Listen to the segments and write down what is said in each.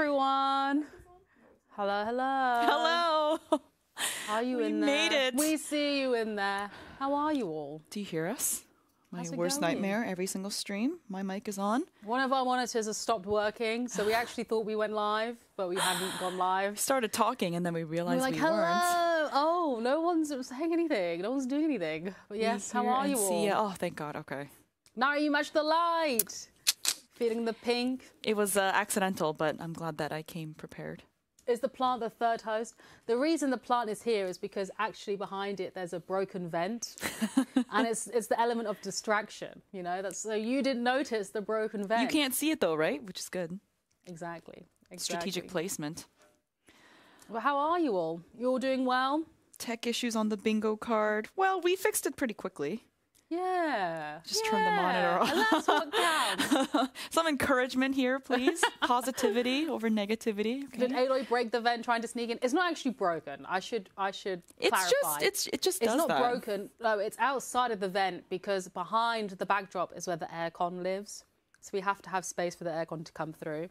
Hello, everyone. Hello, hello. Hello. How are you We in there? made it. We see you in there. How are you all? Do you hear us? My worst going? nightmare every single stream. My mic is on. One of our monitors has stopped working, so we actually thought we went live, but we hadn't gone live. We started talking and then we realized We're like, we hello. weren't. Oh, no one's saying anything. No one's doing anything. But We yes, how are you see all? Oh, thank God. Okay. Now you match the light. Feeling the pink. It was uh, accidental, but I'm glad that I came prepared. Is the plant the third host? The reason the plant is here is because actually behind it there's a broken vent, and it's it's the element of distraction. You know, that's so you didn't notice the broken vent. You can't see it though, right? Which is good. exactly. exactly. Strategic placement. Well, how are you all? You all doing well? Tech issues on the bingo card. Well, we fixed it pretty quickly. Yeah. Just turn the monitor Yeah, and that's what counts. Some encouragement here, please. Positivity over negativity. Okay? Did Aloy break the vent trying to sneak in? It's not actually broken. I should I should It's clarify. just it's it just It's not that. broken. No, it's outside of the vent because behind the backdrop is where the aircon lives. So we have to have space for the aircon to come through.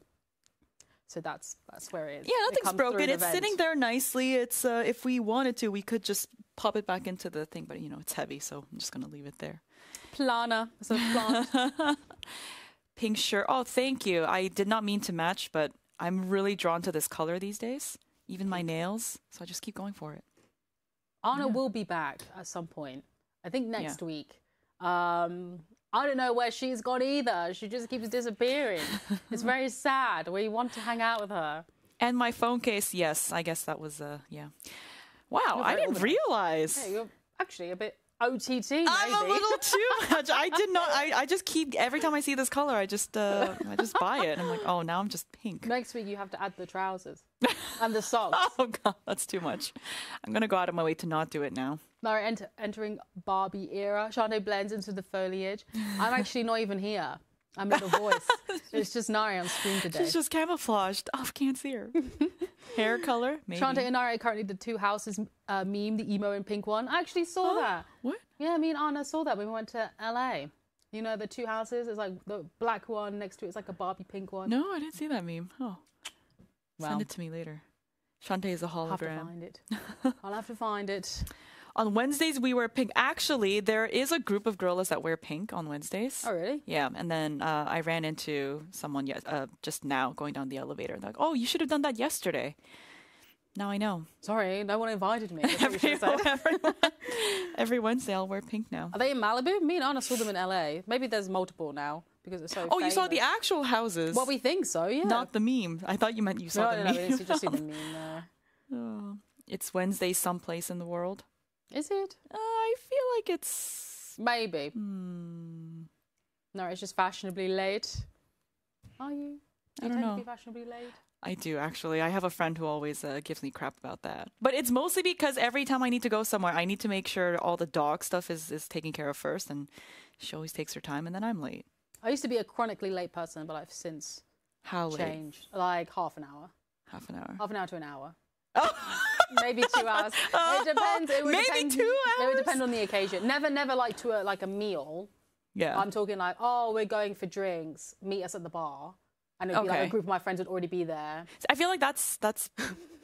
So that's that's where it is. Yeah, nothing's through broken. It's vent. sitting there nicely. It's uh, if we wanted to, we could just pop it back into the thing, but you know it's heavy, so I'm just gonna leave it there. Plana. It's a. Pink shirt. Oh, thank you. I did not mean to match, but I'm really drawn to this color these days. Even my nails, so I just keep going for it. Anna Yeah. will be back at some point. I think Yeah. next week. Um, I don't know where she's gone either. She just keeps disappearing. it's very sad. We want to hang out with her. And my phone case. Yes, I guess that was uh yeah. Wow, You're I didn't realize. Hey, you're actually a bit OTT. Maybe. I'm a little too much. I did not. I, I just keep every time I see this color, I just uh, I just buy it. And I'm like, oh, now I'm just pink. Next week you have to add the trousers and the socks. Oh god, that's too much. I'm gonna go out of my way to not do it now. Now enter, entering Barbie era. Chante blends into the foliage. I'm actually not even here. I'm not a voice. it's just Narae on screen today. She's just camouflaged. Oh, can't see her. Hair color, maybe. Chante and Narae currently the two houses uh, meme, the emo and pink one. I actually saw that. What? Yeah, me and Anna saw that when we went to LA. You know the two houses? It's like the black one next to it. It's like a Barbie pink one. No, I didn't see that meme. Oh, Well. send it to me later. Chante is a I'll have to hologram. find it. I'll have to find it. On Wednesdays we wear pink. Actually, there is a group of gorillas that wear pink on Wednesdays. Oh, really? Yeah, and then uh, I ran into someone yes, uh, just now going down the elevator. and They're like, "Oh, you should have done that yesterday." Now I know. Sorry, no one invited me. Every, every, Wednesday I'll wear pink now. Are they in Malibu? Me and Anna saw them in LA. Maybe there's multiple now because it's so. Oh, you saw the actual houses, Well, we think so. Yeah. not the meme. I thought you meant you saw no, the no, no. meme. We just see the meme there. Oh, it's Wednesday someplace in the world. Is it? Uh, I feel like it's. Maybe. Hmm, No, it's just fashionably late. Are you? I don't know. to be fashionably late. I do actually. I have a friend who always uh, gives me crap about that. But it's mostly because every time I need to go somewhere, I need to make sure all the dog stuff is, is taken care of first, and she always takes her time, and then I'm late. I used to be a chronically late person, but I've since How late? changed. Like half an hour, Half an hour. half an hour to an hour, Oh. maybe two hours. it oh, depends. It would Maybe depend, two It would depend on the occasion. Never, never like to a, like a meal. yeah. I'm talking like, oh, we're going for drinks. Meet us at the bar, and it'd be like a group of my friends would already be there. I feel like that's that's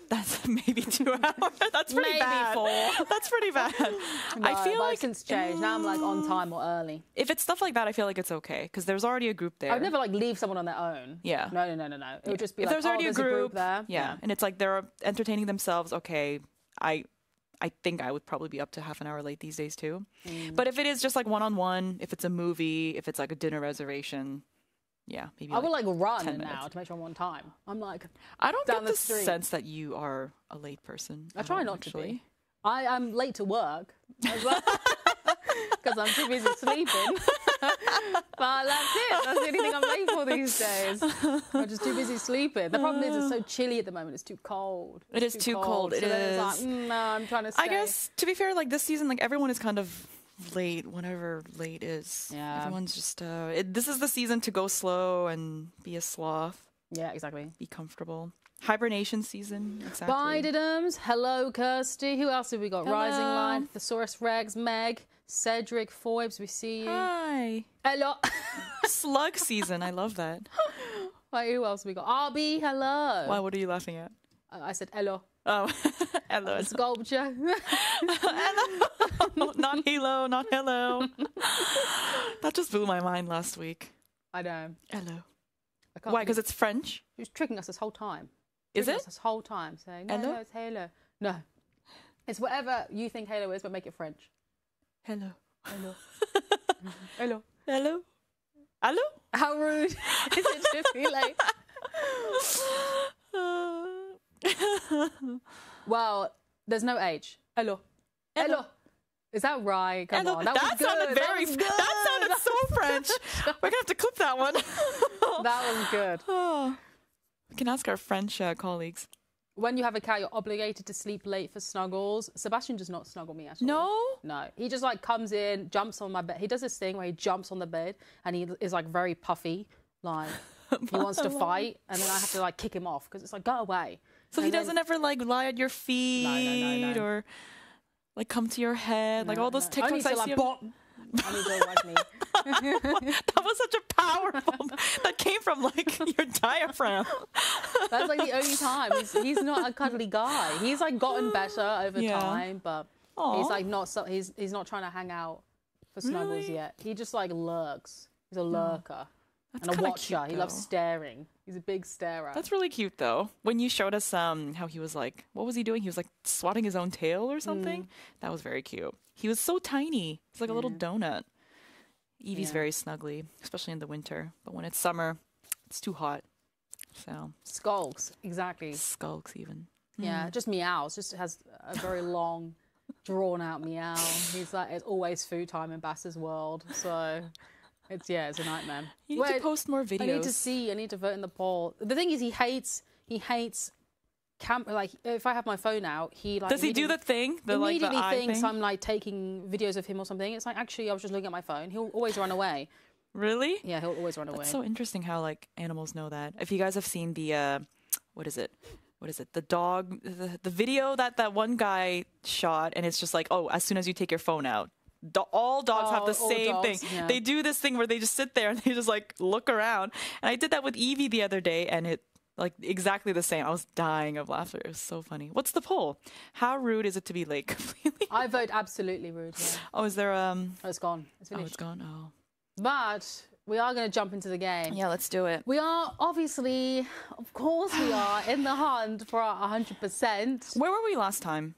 that's maybe two hours. That's pretty Maybe bad. four. That's pretty bad. No, I feel like since changed. Now I'm like on time or early. if it's stuff like that, I feel like it's okay because there's already a group there. I would never like leave someone on their own. Yeah. No, no, no, no, no. It would just be if like, there's oh, already there's a, group, there. yeah. and it's like they're entertaining themselves. Okay, I, I think I would probably be up to half an hour late these days too. Mm. But if it is just like one on one, if it's a movie, if it's like a dinner reservation, yeah, maybe. I would like run now to make sure I'm on time. I'm like, I don't down get the the sense that you are a late person. I try all, not to be. I am late to work as well because I'm too busy sleeping. but that's it. That's the only thing I'm late for these days. I'm just too busy sleeping. The problem is it's so chilly at the moment. It's too cold. It It's too cold. So It then is. It's like, mm, no, I'm trying to stay. I guess to be fair, like this season, like everyone is kind of late whenever late is. Yeah. Everyone's just. Uh, it, this is the season to go slow and be a sloth, Yeah, exactly. be comfortable. Hibernation season. Exactly. Bye, Diddums. Hello, Kirsty. Who else have we got? Rising Hello. Line, Thesaurus Regs, Meg, Cedric, Forbes. We see you. Hi. Hello. Slug season. I love that. Wait, who else we got? RB, hello. Why? What are you laughing at? Uh, I said hello. Um, oh, hello. Sculpture. hello. not hello, not hello. that just blew my mind last week. I know. Hello. I Why? Because it's French. He was tricking us this whole time. Is Tricking it? this whole time saying, no, Hello? no, it's Halo. No. It's whatever you think Halo is, but make it French. Hello. Hello. Hello. Hello. Hello. How rude is it to be like, well, there's no H. Hello. Hello. Is that right? Come Hello. on. That, That, was good. sounded very. That, That, sounded so French. We're gonna have to clip that one. that was good. Oh. We can ask our French uh, colleagues. When you have a cat, you're obligated to sleep late for snuggles. Sebastian does not snuggle me at all. No. No, he just like comes in, jumps on my bed. He does this thing where he jumps on the bed and he is like very puffy, like he wants to fight, and then I have to like kick him off because it's like go away. So he And then- doesn't ever like lie at your feet no, no. or like come to your head, like all those TikToks to I see. on- I need to like that was such a powerful that came from like your diaphragm. That's like the only time he's he's not a cuddly guy. He's like gotten better over Yeah. time, but Aw. he's like not so he's he's not trying to hang out for snuggles Really? yet. He just like lurks. He's a lurker That's and a watcher. cute, he loves staring. He's a big starer. That's really cute though. When you showed us um how he was like, what was he doing? He was like swatting his own tail or something. Mm. That was very cute. He was so tiny. He's like a little donut. Evie's Yeah. very snuggly, especially in the winter. But when it's summer, it's too hot. So Skulks, exactly. skulks even. Yeah, just meows. Just has a very long, drawn out meow. He's like it's always food time in Bass's world. So it's yeah, it's a nightmare. You need Wait, to post more videos. I need to see. I need to vote in the poll. The thing is, he hates. He hates. Camp like if I have my phone out, he like Does he do the thing? The like the thinks thing? I'm like taking videos of him or something. It's like actually I was just looking at my phone. He'll always run away. Really? Yeah, he'll always run away. That's so interesting how like animals know that. If you guys have seen the uh what is it? What is it? The dog the, the video that that one guy shot and it's just like, "Oh, as soon as you take your phone out, do- all dogs have Oh, the same dogs, thing. yeah. They do this thing where they just sit there and they just like look around. And I did that with Evie the other day and it like exactly the same. I was dying of laughter. It was so funny. What's the poll? How rude is it to be late completely? I vote absolutely rude. Yeah. Oh, is there um Oh, it's gone. It's Oh, it's gone. Oh. But we are going to jump into the game. Yeah, let's do it. We are obviously, of course, we are in the hunt for our 100%. Where were we last time?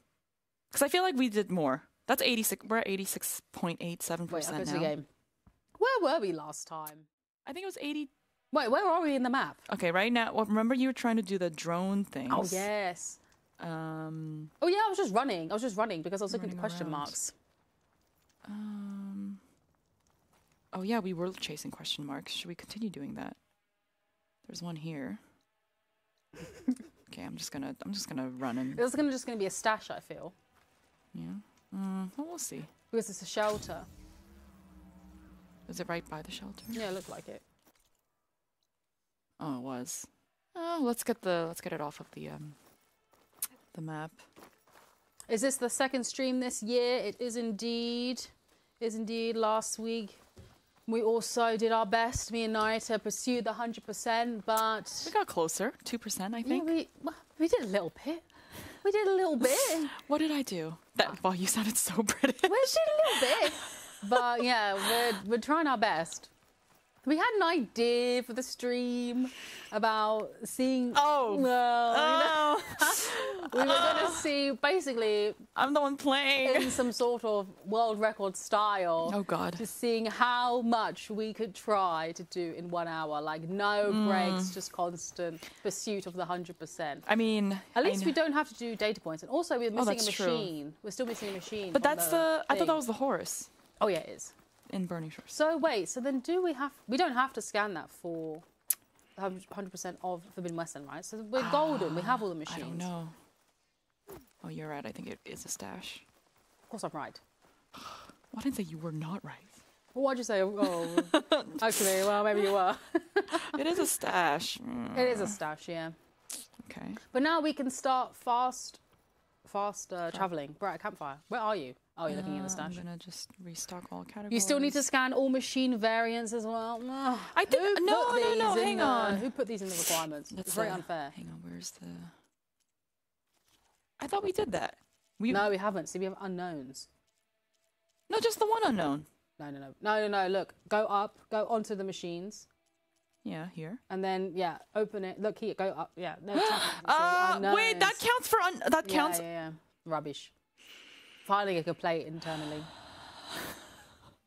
Because I feel like we did more. That's 86. We're at 86.87% Wait, I'll go now. to the game. Where were we last time? I think it was 80. Wait, where are we in the map? Okay, right now. Well, remember you were trying to do the drone thing. Oh, yes. Um, Oh, yeah, I was just running. I was just running because I was looking at Running question around. marks. um, oh, yeah, we were chasing question marks. Should we continue doing that? There's one here. okay, I'm just gonna I'm just gonna run and It's gonna just going to be a stash, I feel, yeah. Mm, well, we'll see. because it's a shelter. Is it right by the shelter? Yeah, it looked like it. Oh, it was. Oh, let's get the let's get it off of the um the map. Is this the second stream this year? It is indeed. Is indeed. Last week, we also did our best. Me and Naita pursued the hundred percent, but We got closer, two percent, I think. yeah, we well, we did a little bit. We did a little bit. What did I do? That wow, you sounded so British. we did a little bit. But yeah, we're we're trying our best. We had an idea for the stream about seeing. Oh. well, Oh, we were going to see basically I'm the one playing. in some sort of world record style. Oh God. Just seeing how much we could try to do in one hour, like no Mm. breaks, just constant pursuit of the hundred percent. I mean, At least we don't have to do data points, and also we're missing a that's true. machine. We're still missing a machine. But that's the. I thought that was the horse Oh yeah, it is. In Burning Shores. So wait, so then do we have? We don't have to scan that for. 100% of Forbidden Western, right? So we're golden. We have all the I machines. don't know. Oh, you're right. I think it is a stash. Of course, I'm right. Why didn't say you were not right? Well, why'd you say? Oh, actually, well, maybe you were. it is a stash. Mm, It is a stash, yeah. okay. But now we can start fast, fast uh, traveling. We're at a campfire. Where are you? Oh, you're looking at the Uh, I'm gonna just restock all categories. You still need to scan all machine variants as well. Ugh. I think- no, no, no, in hang the- on. Who put these in the requirements? Let's, it's very uh, unfair. Hang on, where's the? I thought we did that. We No, we haven't. See, we have unknowns. no, just the one unknown. No, no, no, no, no, no. Look, go up, go onto the machines, Yeah, here. and then yeah, open it. Look here, go up. Yeah, no. Uh, wait, that counts for un- that Yeah, counts. Yeah, yeah, Rubbish. Finally, I could play it internally.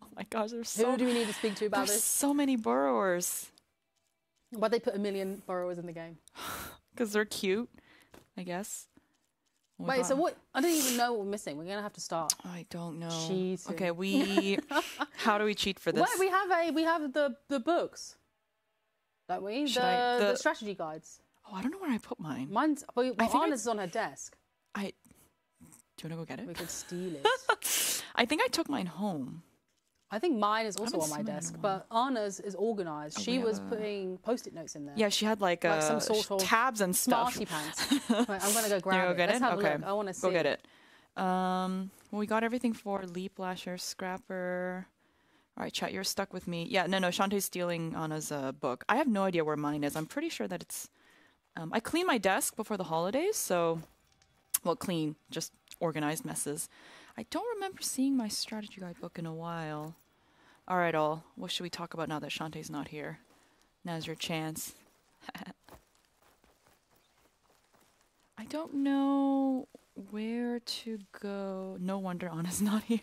Oh my gosh, there's Who so do we need to speak to about there's this? so many burrowers Why they put a million burrowers in the game? because they're cute, I guess. Oh we Wait, so what? I don't even know what we're missing. We're gonna have to start. I don't know. Cheating. Okay, we. how do we cheat for this? Wait, we have a we have the the books, don't we? The, I- the the- strategy guides. oh, I don't know where I put mine. Mine's well, I- Anna's is on her desk. I. Do you want to go get it? We could steal it. I think I took mine home. I think mine is also on my seen mine in a desk, but Anna's is organized. Oh, she was a- putting post-it notes in there. Yeah, she had like, Like uh, some sort of tabs and stuff. Smarty pants. Wait, I'm gonna go grab you go it. get Let's it? have okay. a look. I want to see. Go get it. Um, well, we got everything for Leap Lasher, Scrapper. All right, chat, you're stuck with me. Yeah, no, no, Chante's stealing Anna's uh, book. I have no idea where mine is. I'm pretty sure that it's. Um, I clean my desk before the holidays, so. Well, clean, just organized messes. I don't remember seeing my strategy guidebook in a while. All right, all. What should we talk about now that Chante's not here? Now's your chance. I don't know where to go. No wonder Anna's not here.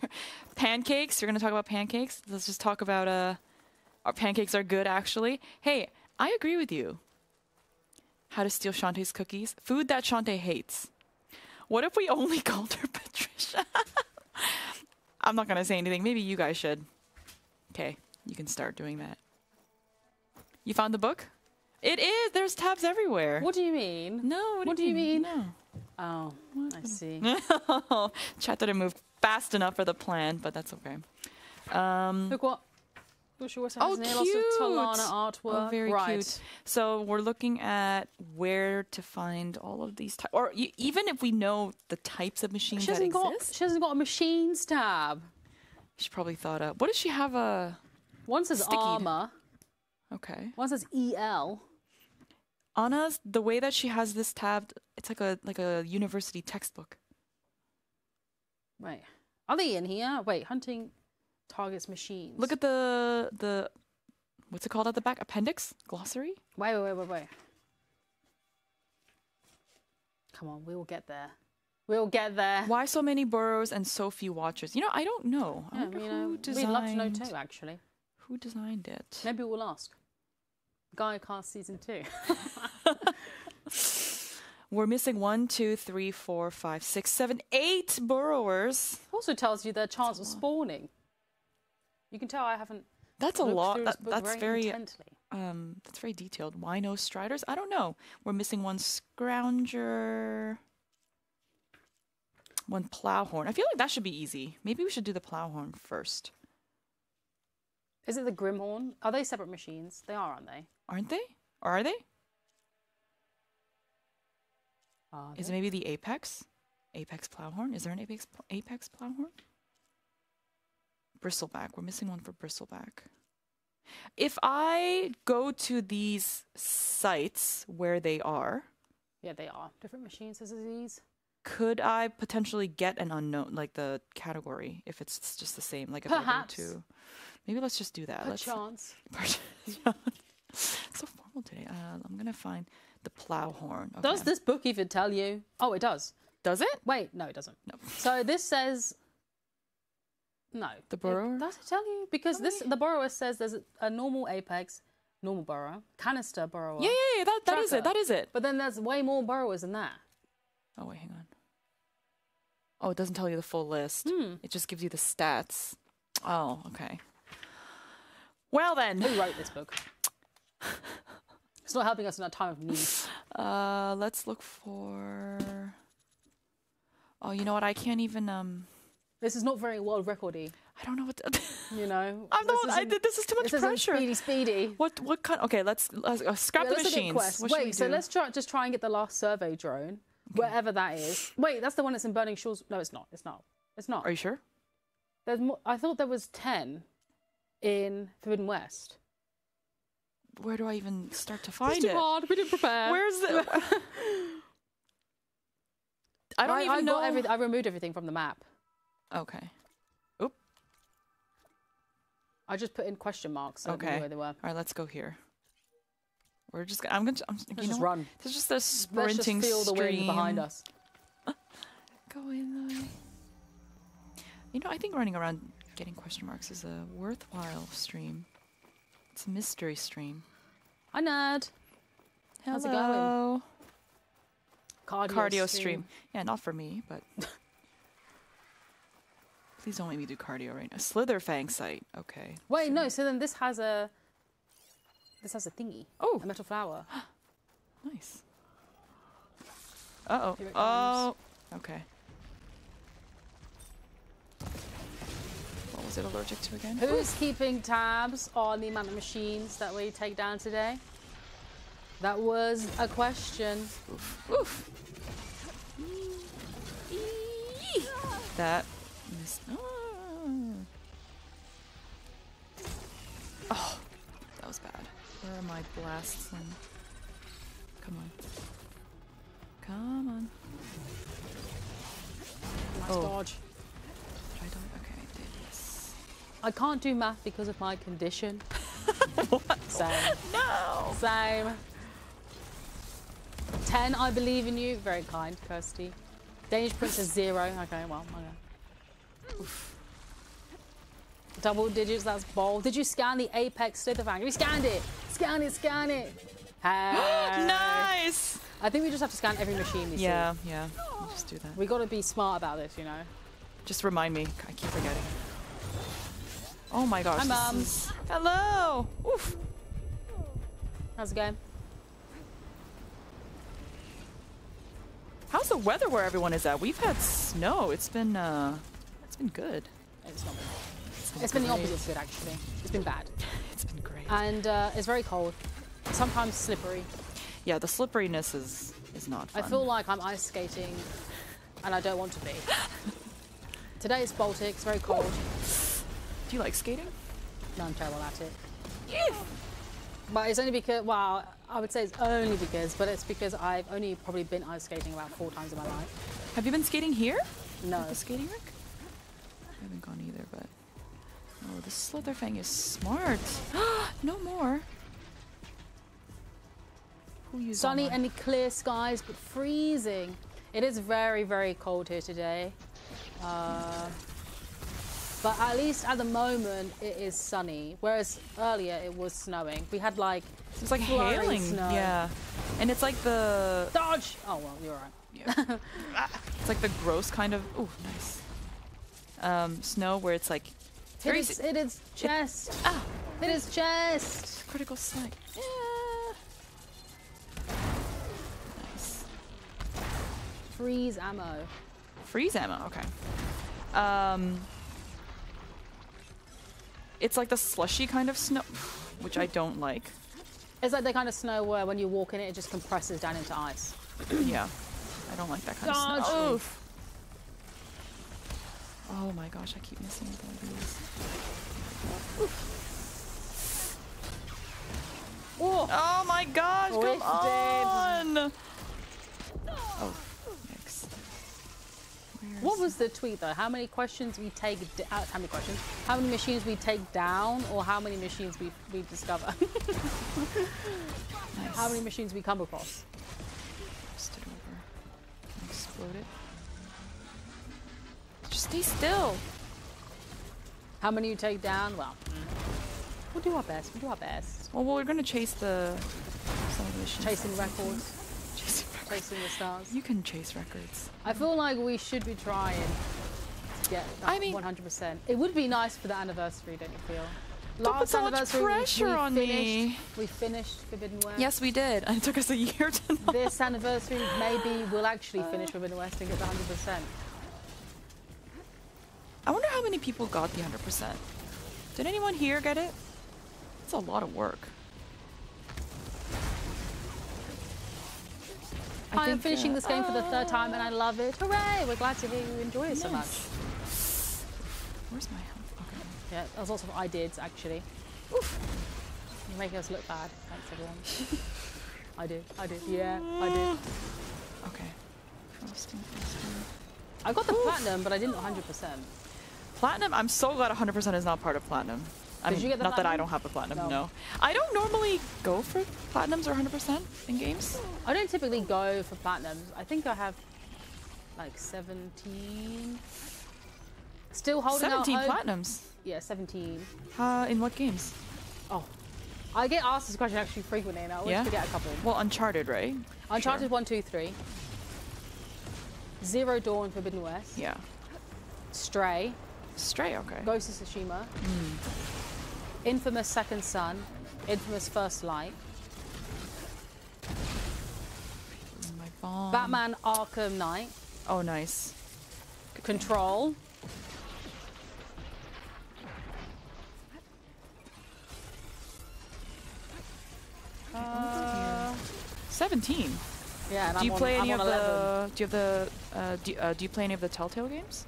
Pancakes. You're gonna talk about pancakes. Let's just talk about uh, our pancakes are good actually. Hey, I agree with you. How to steal Chante's cookies? Food that Chante hates. What if we only called her Patricia? I'm not gonna say anything. Maybe you guys should. Okay, you can start doing that. You found the book? It is. There's tabs everywhere. What do you mean? No. What, What do you mean? No. Oh, I see. Chat didn't move fast enough for the plan, but that's okay. Um, Look what. Look, she also Oh, has nail lots of Talana cute. Oh, artwork. oh, very right. cute. So we're looking at where to find all of these, ty- or y- even if we know the types of machines She that hasn't got. exist, She hasn't got a machines tab. she probably thought up. What does she have? A One says Stickied. armor. okay. One says EL. Anna's the way that she has this tabbed, it's like a like a university textbook. Wait, are they in here? Wait, hunting targets machines. Look at the the what's it called at the back? Appendix glossary. Wait, wait, wait, wait, wait. Come on, we will get there. We'll get there. Why so many burrows and so few watchers? You know, I don't know. I Yeah, wonder you who know, designed. we'd love to know too, actually. Who designed it? Maybe we'll ask. Gaia Cast season two. We're missing one, two, three, four, five, six, seven, eight burrowers. also tells you their chance of spawning. You can tell I haven't. That's a lot. That, that's very very um that's very detailed. Why no striders? I don't know. We're missing one scrounger. One plowhorn. I feel like that should be easy. Maybe we should do the plowhorn first. Is it the Grimhorn? Are they separate machines? They are, aren't they? Aren't they? Or are they? Are Is it maybe the apex? Apex plowhorn? Is there an apex pl- apex plowhorn? Bristleback. We're missing one for bristleback. If I go to these sites where they are, Yeah, they are. Different machines as these. could I potentially get an unknown, like the category, if it's just the same? Like if I go to, maybe let's just do that. A Let's. chance. so formal today. Uh, I'm gonna find the plowhorn. Okay. Does this book even tell you? Oh, it does. Does it? Wait, no, it doesn't. No. So this says. No. The It- does it tell you? Because this the burrower says there's a, a normal apex, normal burrower, canister burrower. Yeah, yeah, yeah. That that is it. That is it. But then there's way more burrowers than that. Oh wait, hang on. Oh, it doesn't tell you the full list. Hmm. It just gives you the stats. Oh, okay. Well then, Who wrote this book? It's not helping us in our time of need. uh, let's look for. Oh, you know what? I can't even. Um, This is not very world recordy, I don't know what. To, you know. I'm This not. I. This is too much pressure. speedy, speedy. What? What kind? Okay, let's, let's uh, scrap Yeah, the let's machines. We Wait, so do? let's try just try and get the last survey drone, wherever that is. Wait, that's the one that's in Burning Shores. No, it's not. It's not. It's not. Are you sure? There's more. I thought there was ten in Forbidden West. Where do I even start to find too it? hard. We didn't prepare. Where's the? I don't I, even I know. Everything, I removed everything from the map. Okay. Oop. I just put in question marks so Okay. knew where they were. All right, let's go here. We're just. gonna- I'm gonna. I'm, you Let's know just what? run. There's just a sprinting Let's just sprinting feel the wind behind us. Go in the. You know, I think running around getting question marks is a worthwhile stream. It's a mystery stream. Hi, nerd. How's it going? Hello. Cardio, Cardio stream. Yeah, not for me, but. Please don't make me do cardio right now. Slitherfang site. Okay. Wait, no. So then this has a. This has a thingy. Oh, A metal flower. nice. Uh oh. Oh. Okay. What was it allergic to again? Who's keeping tabs on the amount of machines that we take down today? That was a question. Oof. Oof. That missed. Ah. Oh, that was bad. Where are my blasts and Come on. Come on. Nice Oh. dodge. Did I do it? Okay, I did. Yes. I can't do math because of my condition. what? Same. No! Same. 10, I believe in you. Very kind, Kirsty. Danish Prince is zero. Okay, well, okay. Double digits, that's bold. Did you scan the Apex Slitherfang? We scanned it. Scan it, scan it. Hey. nice! I think we just have to scan every machine we Yeah, yeah. I'll just do that. We got to be smart about this, you know. Just remind me. I keep forgetting. Oh my gosh. Hi, Mum. is- Hello! Oof. How's it going? How's the weather where everyone is at? We've had snow. It's been uh been good. It's not been. It's been, It's been the opposite of good, actually. It's been bad. It's been great. And uh, it's very cold. Sometimes slippery. yeah, the slipperiness is is not fun. I feel like I'm ice skating and I don't want to be. Today it's Baltic, it's very cold. Do you like skating? No, I'm terrible at it. But it's only because, well, I would say it's only because, but it's because I've only probably been ice skating about four times in my life. Have you been skating here? No. At the skating rink? I haven't gone either, but oh, the Slitherfang is smart. no more. Sunny and clear skies, but freezing. It is very, very cold here today. Uh, but at least at the moment it is sunny, whereas earlier it was snowing. We had like It was like hailing. snow. Yeah, and it's like the dodge. Oh well, you're right. yeah. it's like the gross kind of oh nice um, snow where it's like Hit very its, hit its chest. ah Hit its chest. critical strike. Yeah. Nice. Freeze ammo. Freeze ammo. Okay. Um, it's like the slushy kind of snow, which I don't like. It's like the kind of snow where when you walk in it, it just compresses down into ice. yeah, I don't like that kind Dodge. of snow. Oof. Oh my gosh, I keep missing these. Oh, Oh my gosh, come on! Oh, yikes. What was the tweet though? How many questions we take? Uh, how many questions? How many machines we take down, or how many machines we we discover? nice. how many machines we come across? Twist it over explode it. Stay still. How many you take down? Well, mm. we'll do our best. We'll do our best. Well, we're gonna chase the some of the missions. Chasing records, Chasing records. chasing the stars. You can chase records. I feel like we should be trying to get I mean- 100%. It would be nice for the anniversary, don't you feel? Don't put so much anniversary, we- pressure we, on finished, me. We finished Forbidden West. Yes, we did. And it took us a year to. This anniversary, maybe we'll actually finish uh. Forbidden West and get the 100%. I wonder how many people got the 100%. Did anyone here get it? It's a lot of work. I, am think, finishing uh, this game for the third time and I love it. Hooray! We're glad to hear you enjoy it so much. Where's my health? Okay. Yeah, there's lots of I did actually. Oof. You're making us look bad. Thanks everyone. I did. I did. Yeah, I did. Okay. Frosting Festival. I got the platinum, but I didn't 100%. Platinum. I'm so glad 100% is not part of platinum. I Did mean, you get the not that I don't have a platinum. No. No. I don't normally go for platinums or 100% in games. I don't typically go for platinums. I think I have like 17. Still holding 17 out hope. platinums. Yeah, 17. Uh, in what games? Oh. I get asked this question actually frequently and I always Yeah? forget a couple. Well, Uncharted, right? Uncharted Sure. 1, 2, 3. Zero Dawn Forbidden West. Yeah. Stray. Stray. Okay. Ghost of Tsushima. Hmm. Infamous Second Son. Infamous First Light. My bomb. Batman Arkham Knight. Oh, nice. Control. Uh, 17. yeah, and Do you on- play any of 11. the? Do you have the? Uh, do, uh, do you play any of the Telltale games?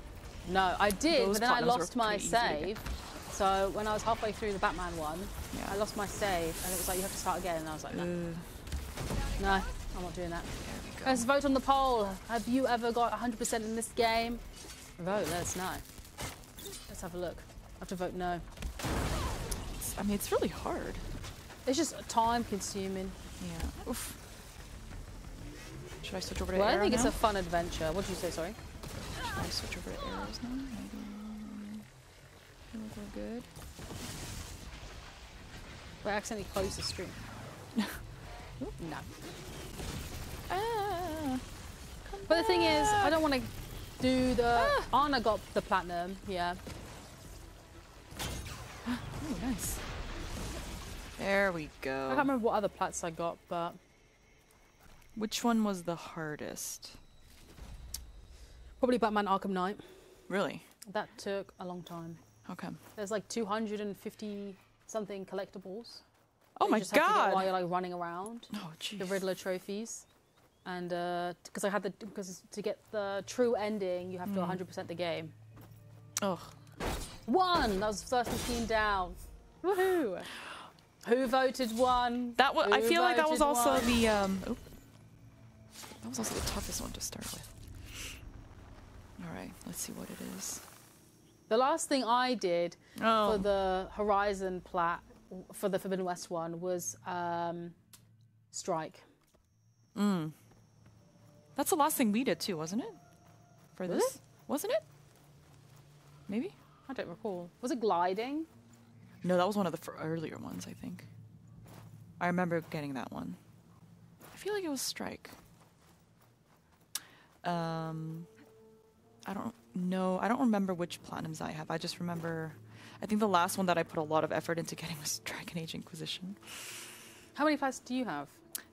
No, I did, Those but then I lost my easy save. So when I was halfway through the Batman one, Yeah. I lost my save, and it was like you have to start again, and I was like, no, no, I'm not doing that. Let's vote on the poll. Have you ever got 100% in this game? Vote, let us know. Let's have a look. I have to vote no. It's- I mean, it's really hard. It's just time consuming. Yeah. Oof. Should I switch over to Well, I think it's a fun adventure. What did you say, sorry? Should I switch over to arrows now? Maybe. Feel like we're good. I accidentally closed the stream. no. Ah. But the thing is, I don't want to do the. Ah. Anna got the platinum, yeah. Oh, nice. There we go. I go. can't remember what other plats I got, but Which one was the hardest? Probably Batman Arkham Knight. Really? That took a long time. Okay. There's like 250 something collectibles. Oh my just have while god. you're like running around. Oh jeez. the Riddler trophies, and because I had the because to get the true ending, you have to Hmm. 100% the game. Ugh. One. That was the first machine down. Woohoo! Who voted one? That was. I feel like that was also one? the. Um, oop. That was also the toughest one to start with. All right. Let's see what it is. The last thing I did Oh. for the Horizon plat for the Forbidden West one was um, Strike. That's the last thing we did too, wasn't it? For Was this, wasn't it? Maybe. I don't recall. Was it gliding? No, that was one of the earlier ones, I think. I remember getting that one. I feel like it was Strike. Um, I don't know. I don't remember which platinums I have. I just remember. I think the last one that I put a lot of effort into getting was Dragon Age Inquisition. How many plats do you have?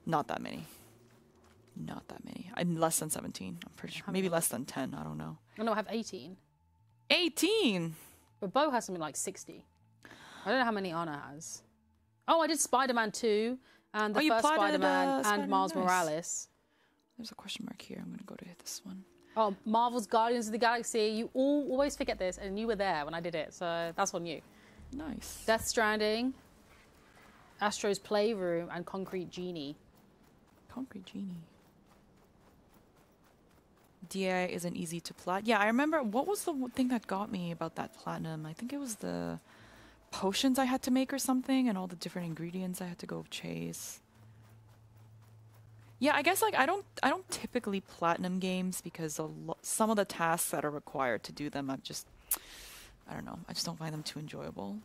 Not that many. Not that many. I'm less than 17. I'm pretty sure. Maybe less than 10. I don't know. Oh, no, I have 18. 18. But Bo has something like 60. I don't know how many Anna has. Oh, I did Spider Man 2 and the Oh, first Spider Man uh, and Spider-Man, Miles. Morales. There's a question mark here. I'm gonna go to this one. Oh, Marvel's Guardians of the Galaxy. You all always forget this, and you were there when I did it, so that's on you. Nice. Death Stranding, Astro's Playroom, and Concrete Genie. Concrete Genie. DI isn't easy to plat. Yeah, I remember. What was the thing that got me about that platinum? I think it was the potions I had to make or something, and all the different ingredients I had to go chase. Yeah, I guess like I don't I don't typically platinum games because a lo- some of the tasks that are required to do them, I'm just I don't know. I just don't find them too enjoyable.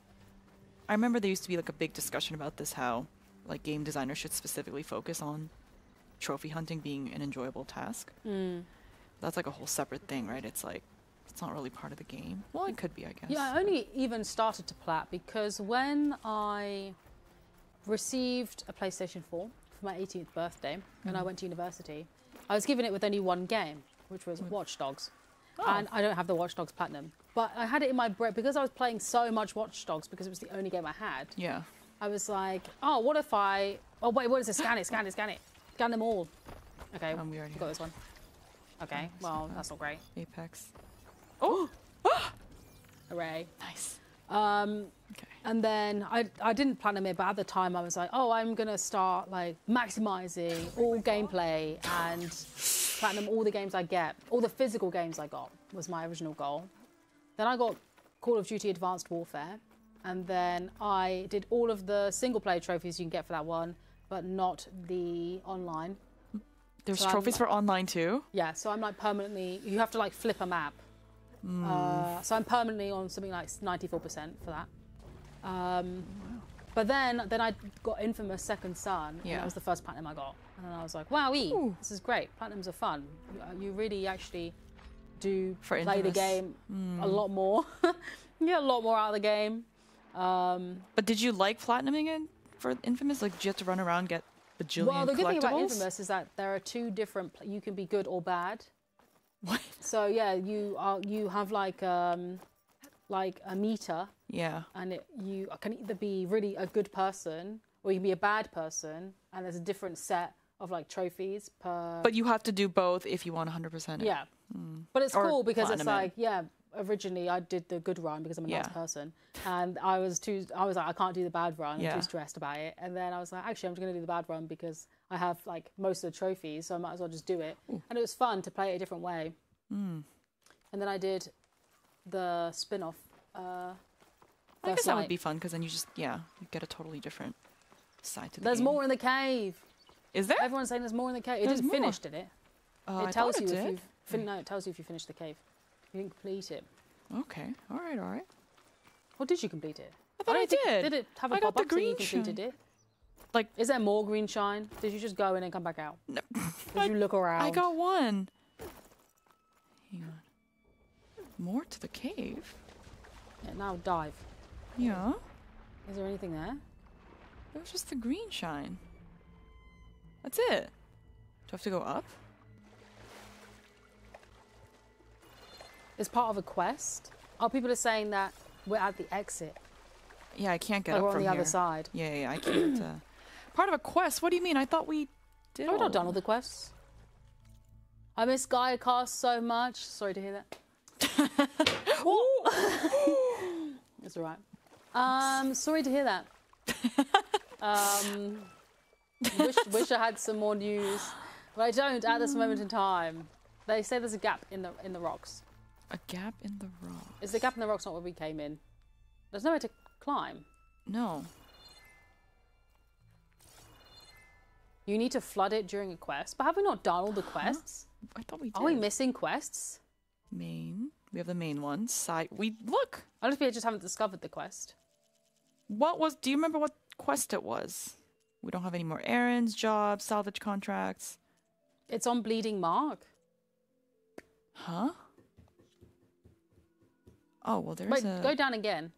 I remember there used to be like a big discussion about this how like game designers should specifically focus on trophy hunting being an enjoyable task. Hmm. That's like a whole separate thing, right? It's like it's not really part of the game. Well, it could be, I guess. Yeah, I only even started to plat because when I received a PlayStation 4 for my 18th birthday and Mm. I went to university, I was given it with only one game, which was Watch Dogs. Oh. And I don't have the Watch Dogs Platinum. But I had it in my brain because I was playing so much Watch Dogs because it was the only game I had. yeah. I was like, oh, what if I. Oh, wait, what is it? Scan it, scan it, scan it. Scan them all. Okay, Um, we already got this one. Okay, Okay, well, that's not great. Apex. Oh, Hooray. Nice. Um, Okay. and then I, I didn't platinum it, but at the time I was like, oh, I'm gonna start like maximizing all gameplay and platinum all the games I get, all the physical games I got was my original goal. Then I got Call of Duty Advanced Warfare, and then I did all of the single player trophies you can get for that one, but not the online. There's So I'm- trophies for online too. Yeah, so I'm like permanently. You have to like flip a map. Uh, so I'm permanently on something like 94% for that. Um, but then, then I got Infamous Second Son. And Yeah. that was the first platinum I got, and then I was like, "Wow, this is great. Platinums are fun. You- You really actually do For play the game a lot more. you get a lot more out of the game. Um, But did you like platinuming it for Infamous? Like, did you have to run around get bajillion Well, the good thing about? Infamous is that there are two different. pl- You can be good or bad. What? So yeah, you are. You have like um, like a meter, Yeah. and it, you can either be really a good person or you can be a bad person, and there's a different set of like trophies per. But you have to do both if you want 100% it. yeah, but it's Or cool because it's it. like yeah. Originally, I did the good run because I'm a nice person, and I was too. I was like, I can't do the bad run. I'm Yeah. too stressed about it. And then I was like, actually, I'm just going to do the bad run because I have like most of the trophies, so I might as well just do it. And it was fun to play it a different way. Hmm. And then I did the spin-off. Uh, I guess that would be fun because then you just, yeah, you get a totally different side to the There's game. more in the cave. Is there? Everyone's saying there's more in the cave. It There's didn't more. finish, did it? Uh, it I tells you it if did. you've fin- no. It tells you if you finished the cave. You didn't complete it. Okay. All right. All right. Or did you complete it? I thought I, think- did. Did it have a I got pop the up saying you completed it? Like- is there more green shine? Did you just go in and come back out? No. Did you look around? I got one. Hang on. More to the cave? Yeah, now dive. Yeah. Is there anything there? It was just the green shine. That's it. Do I have to go up? It's part of a quest. Oh, people are saying that we're at the exit. Yeah, I can't get Like up we're on the here. other side. Yeah, yeah, yeah, I can't. Uh... Part of a quest? What do you mean? I thought we did. Have we all not done all the quests? I miss Gaia Cast so much. Sorry to hear that. It's all right. Um, sorry to hear that. Um, wish, wish I had some more news, but I don't at this moment in time. They say there's a gap in the in the rocks. A gap in the rock. Is the gap in the rocks not where we came in? There's nowhere to climb. No. You need to flood it during a quest. But have we not done all the quests? I thought we did. Are we missing quests? main? We have the main one. Side. We look. I think just haven't discovered the quest. What was? Do you remember what quest it was? We don't have any more errands, jobs, salvage contracts. It's on Bleeding Mark. Huh? Oh well, there's Wait, a. go down again.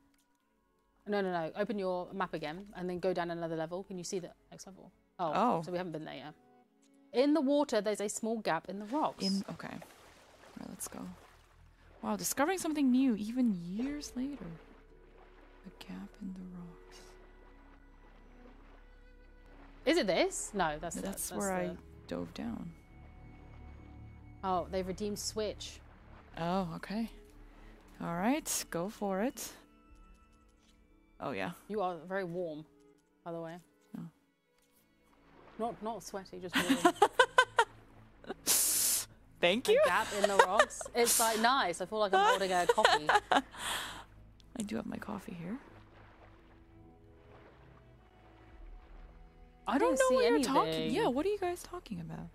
No, no, no. Open your map again and then go down another level. Can you see the next level? Oh, Oh. so we haven't been there yet. In the water, there's a small gap in the rocks. In okay. All right, let's go. Wow, discovering something new even years later. A gap in the rocks. Is it this? No, that's the- That's, that's where I dove down. Oh, they've redeemed Switch. Oh, okay. All right, go for it. Oh yeah. You are very warm, by the way. Not not sweaty, just warm. Thank a you. gap in the rocks. It's like nice. I feel like I'm holding a coffee. I do have my coffee here. I I don't know see what you're talking. Yeah, what are you guys talking about?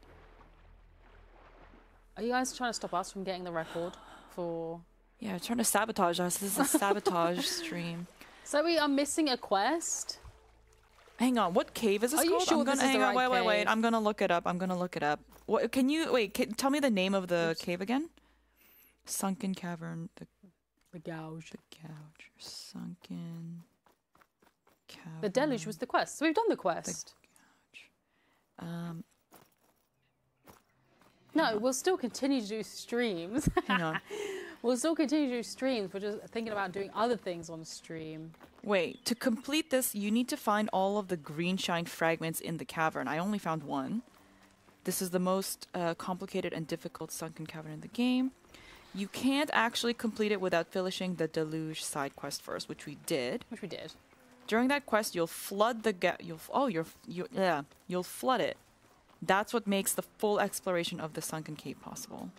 Are you guys trying to stop us from getting the record for? Yeah, trying to sabotage us. This is a sabotage stream. So we are missing a quest. Hang on, what cave is this Are you called? sure I'm gonna hang on. right wait, wait, wait. I'm gonna look it up. I'm gonna look it up. What? Can you wait? Can, tell me the name of the cave again. Sunken cavern. The The gouge. the gouge. Sunken. Cavern. The deluge was the quest. So we've done the quest. The gouge. Um, No, we'll still continue to do streams. hang on. we'll still continue to do streams. We're just thinking about doing other things on stream. Wait, to complete this, you need to find all of the green shine fragments in the cavern. I only found one. This is the most uh, complicated and difficult sunken cavern in the game. You can't actually complete it without finishing the deluge side quest first, which we did. Which we did. During that quest, you'll flood the ga- you'll oh you're you yeah you'll flood it. That's what makes the full exploration of the sunken cave possible.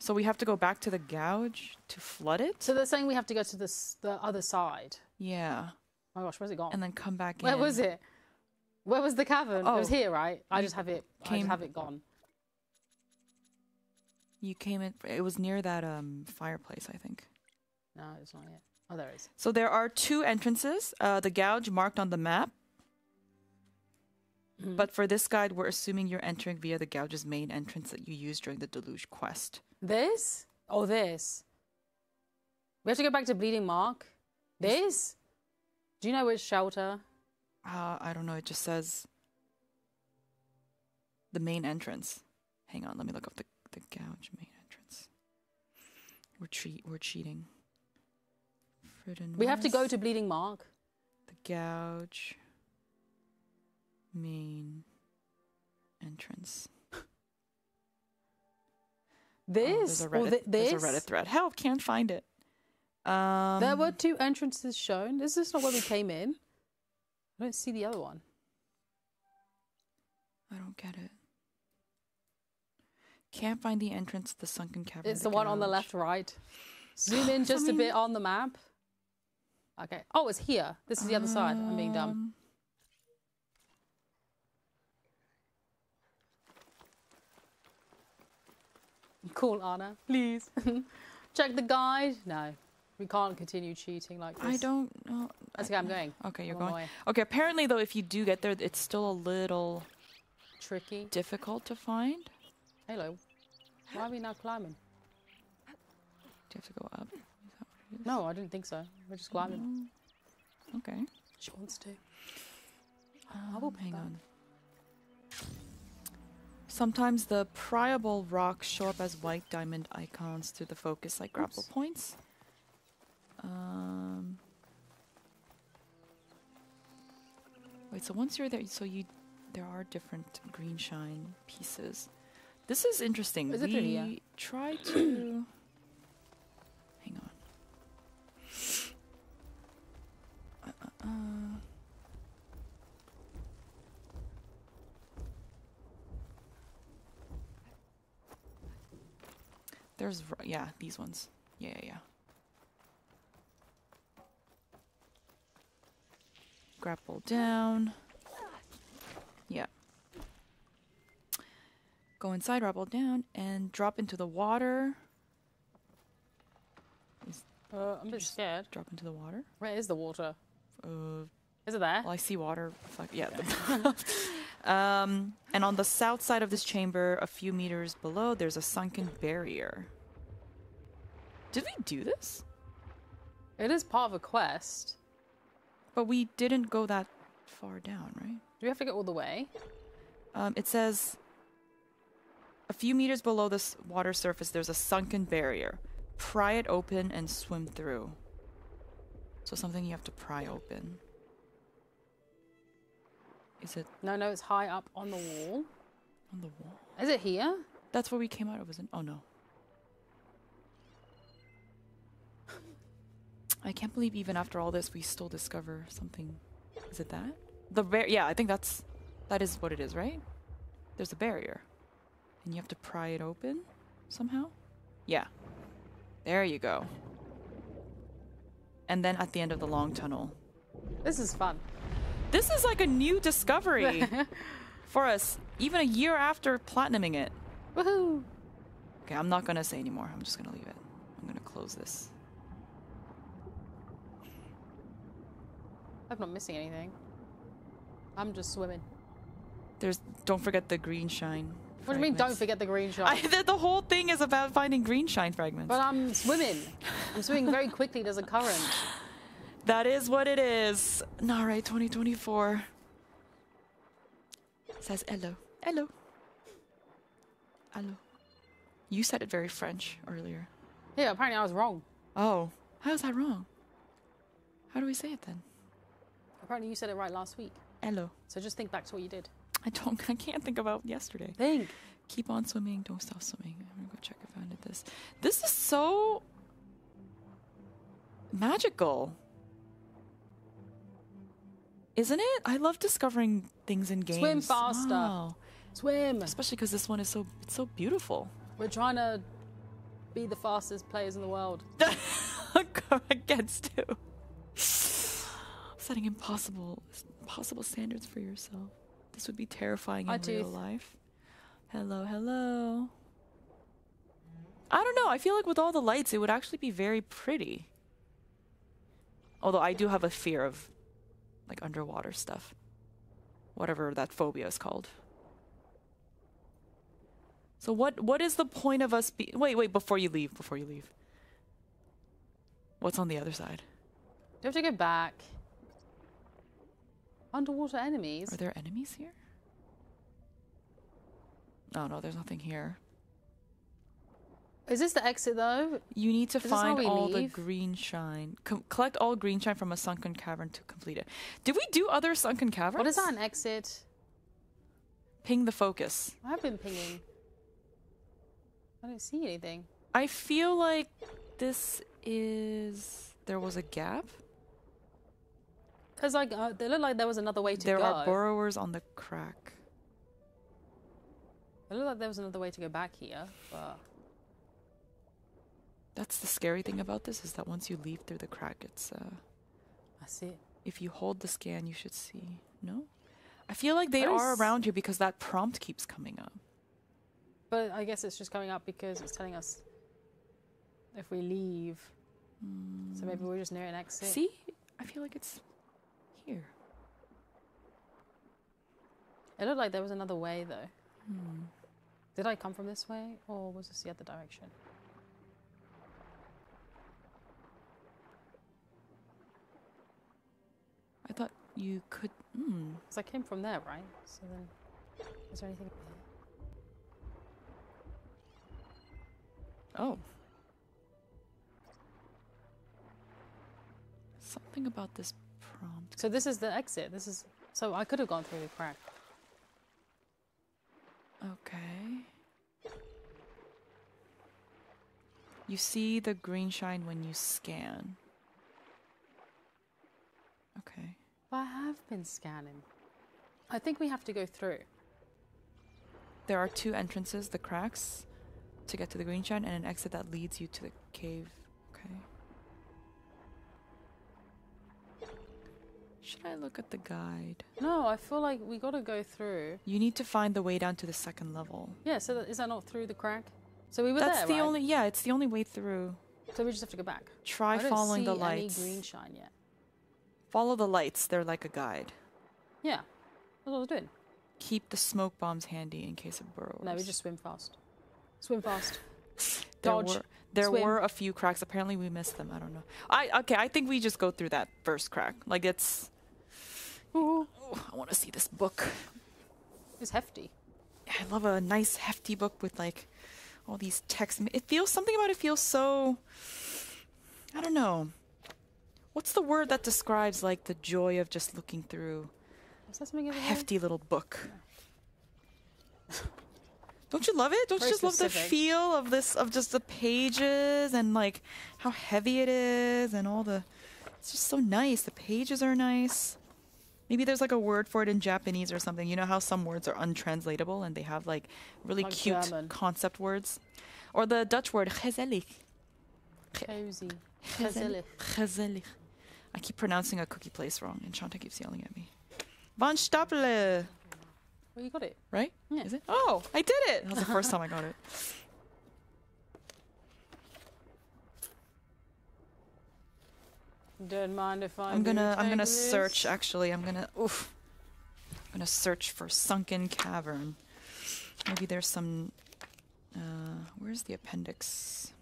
So we have to go back to the gouge to flood it. So they're saying we have to go to this the other side. Yeah, Oh my gosh, where's it gone? and then come back Where in. was it? Where was the cavern? It was Oh. here, right? I just have it. I just have it gone. You came in. It was near that um fireplace, I think. No, it's not yet. Oh, there it is. So there are two entrances. Uh, the gouge marked on the map. Mhm. But for this guide, we're assuming you're entering via the gouge's main entrance that you used during the deluge quest. This? Oh, this. We have to go back to Bleeding Mark. This? Do you know which shelter? Uh, I don't know. It just says the main entrance. Hang on, let me look up the the gouge main entrance. We're cheat. We're cheating. Fridden We have to go to Bleeding Mark. the gouge main entrance. Oh, This there's a or Reddit, this? There's a Reddit thread. Help! Can't find it. Um, there were two entrances shown. Is this not where we came in? I don't see the other one. I don't get it. Can't find the entrance to the sunken cavern. It's of the one on the left, right. Zoom in just a bit on the map. Okay. Oh, it's here. This is the other side. I'm being dumb. Cool, Anna. Please. Check the guide. No, we can't continue cheating like this. I don't know. That's okay, I'm going. Okay, you're I'm going. my way. Okay, apparently though, if you do get there, it's still a little Tricky. difficult to find. Hello. Why are we now climbing? Do you have to go up? Is that what it is? No, I didn't think so. We're just climbing. Okay. She wants to. Um, will put hang that. on. Sometimes the priable rocks show up as white diamond icons to the focus like grapple Oops. points. Um, wait, so once you're there, so you there are different green shine pieces. This is interesting. Is it we through here? try to hang on. Uh, uh, uh. There's yeah, these ones. Yeah, yeah, yeah. Grapple down. Yeah. Go inside, grapple down, and drop into the water. Uh, I'm a bit Just- scared. Drop into the water. Where is the water? Uh, Is it there? well, I see water. Reflect- yeah. the- um, and on the south side of this chamber, a few meters below, there's a sunken barrier. Did we do this? It is part of a quest. But we didn't go that far down, right? Do we have to go all the way? Um, it says a few meters below this water surface, there's a sunken barrier. Pry it open and swim through. So something you have to pry open. Is it No, no, it's high up on the wall. on the wall? Is it here? That's where we came out of, isn't? Oh no. I can't believe even after all this, we still discover something. Is it that? The bar- Yeah, I think that's that is what it is, right? There's a barrier, and you have to pry it open somehow. Yeah. There you go. And then at the end of the long tunnel, This is fun. This is like a new discovery for us, even a year after platinuming it. Woohoo! Okay, I'm not gonna say anymore. I'm just gonna leave it. I'm gonna close this. I'm not missing anything. I'm just swimming. There's don't forget the green shine. What do you mean? Don't forget the green shot. I, the, the whole thing is about finding green shine fragments. But I'm swimming. I'm swimming very quickly. There's a current. that is what it is. Nare 2024 says hello, hello, hello. You said it very French earlier. Yeah, apparently I was wrong. Oh, how is that wrong? How do we say it then? Apparently you said it right last week. Hello. So just think back to what you did. I don't. I can't think about yesterday. Think. Keep on swimming. Don't stop swimming. I'm gonna go check if I did this. This is so magical. Isn't it? I love discovering things in games. Swim faster. Swim. Especially because this one is so it's so beautiful. We're trying to be the fastest players in the world. Go against who? Setting impossible impossible standards for yourself. This would be terrifying in real life. Hello, hello. I don't know. I feel like with all the lights, it would actually be very pretty. Although I do have a fear of like underwater stuff. Whatever that phobia is called. So what what is the point of us be Wait, wait, before you leave, before you leave. What's on the other side? Do you have to go back? Underwater enemies? Are there enemies here? Oh no, there's nothing here. Is this the exit though? You need to how find all the green shine. Com- collect all green shine from a sunken cavern to complete it. Did we do other sunken caverns? What is that, an exit? Ping the focus. I have been pinging. I don't see anything. I feel like this is. There was a gap. Because like, uh, they look like there was another way to there go. There are burrowers on the crack. it looked like there was another way to go back here, but That's the scary thing about this is that once you leave through the crack, it's uh. I see it. If you hold the scan, you should see. No? I feel like they are around you because that prompt keeps coming up. But I guess it's just coming up because it's telling us if we leave. So maybe we're just near an exit. See? I feel like it's here. It looked like there was another way though. Hmm. Did I come from this way or was this the other direction? I thought you could. Hmm. Because I came from there, right? So then, is there anything? Oh. Something about this prompt. So this is the exit. This is. So I could have gone through the crack. Okay. You see the green shine when you scan. Okay. But I have been scanning. I think we have to go through. There are two entrances, the cracks to get to the green shine, and an exit that leads you to the cave. Okay. Should I look at the guide? No, I feel like we got to go through. You need to find the way down to the second level. Yeah. So that, is that not through the crack? So we were That's there, the right? only yeah, it's the only way through. So we just have to go back. Try I don't following see the lights. any green shine yet. Follow the lights, they're like a guide. Yeah. That's what I was doing. Keep the smoke bombs handy in case of burrows. No, we just swim fast. Swim fast. there dodge, were there swim. were a few cracks. Apparently we missed them. I don't know. I okay, I think we just go through that first crack. Like it's Ooh, Ooh, I want to see this book. it's hefty. I love a nice hefty book with like all these texts. It feels something about it feels so I don't know. What's the word that describes like the joy of just looking through Was that something a hefty little book? Don't you love it? Don't Very you just love the feel of this of just the pages and like how heavy it is and all the it's just so nice. The pages are nice. Maybe there's like a word for it in Japanese or something. You know how some words are untranslatable and they have like really Like cute German. concept words? Or the Dutch word gezellig. Cozy. Gezellig. Gezellig. I keep pronouncing a cookie place wrong and Chante keeps yelling at me. Van Stapele. Well, you got it. Right? Yeah. Is it? Oh, I did it. That was the first time I got it. Don't mind if I I'm gonna I'm gonna this. search actually. I'm gonna oof. I'm gonna search for sunken cavern. Maybe there's some uh where's the appendix?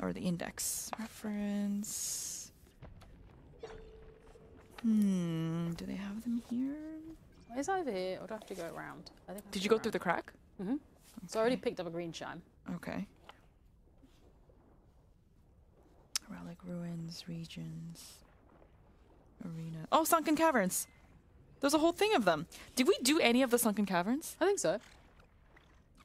Or the index. Reference. Hmm, do they have them here? It's over here, or do I have to go around? I think. I Did you go through the crack? Mm-hmm. So I already picked up a green shine. Okay. Relic ruins, regions, arena. Oh, sunken caverns. There's a whole thing of them. Did we do any of the sunken caverns? I think so.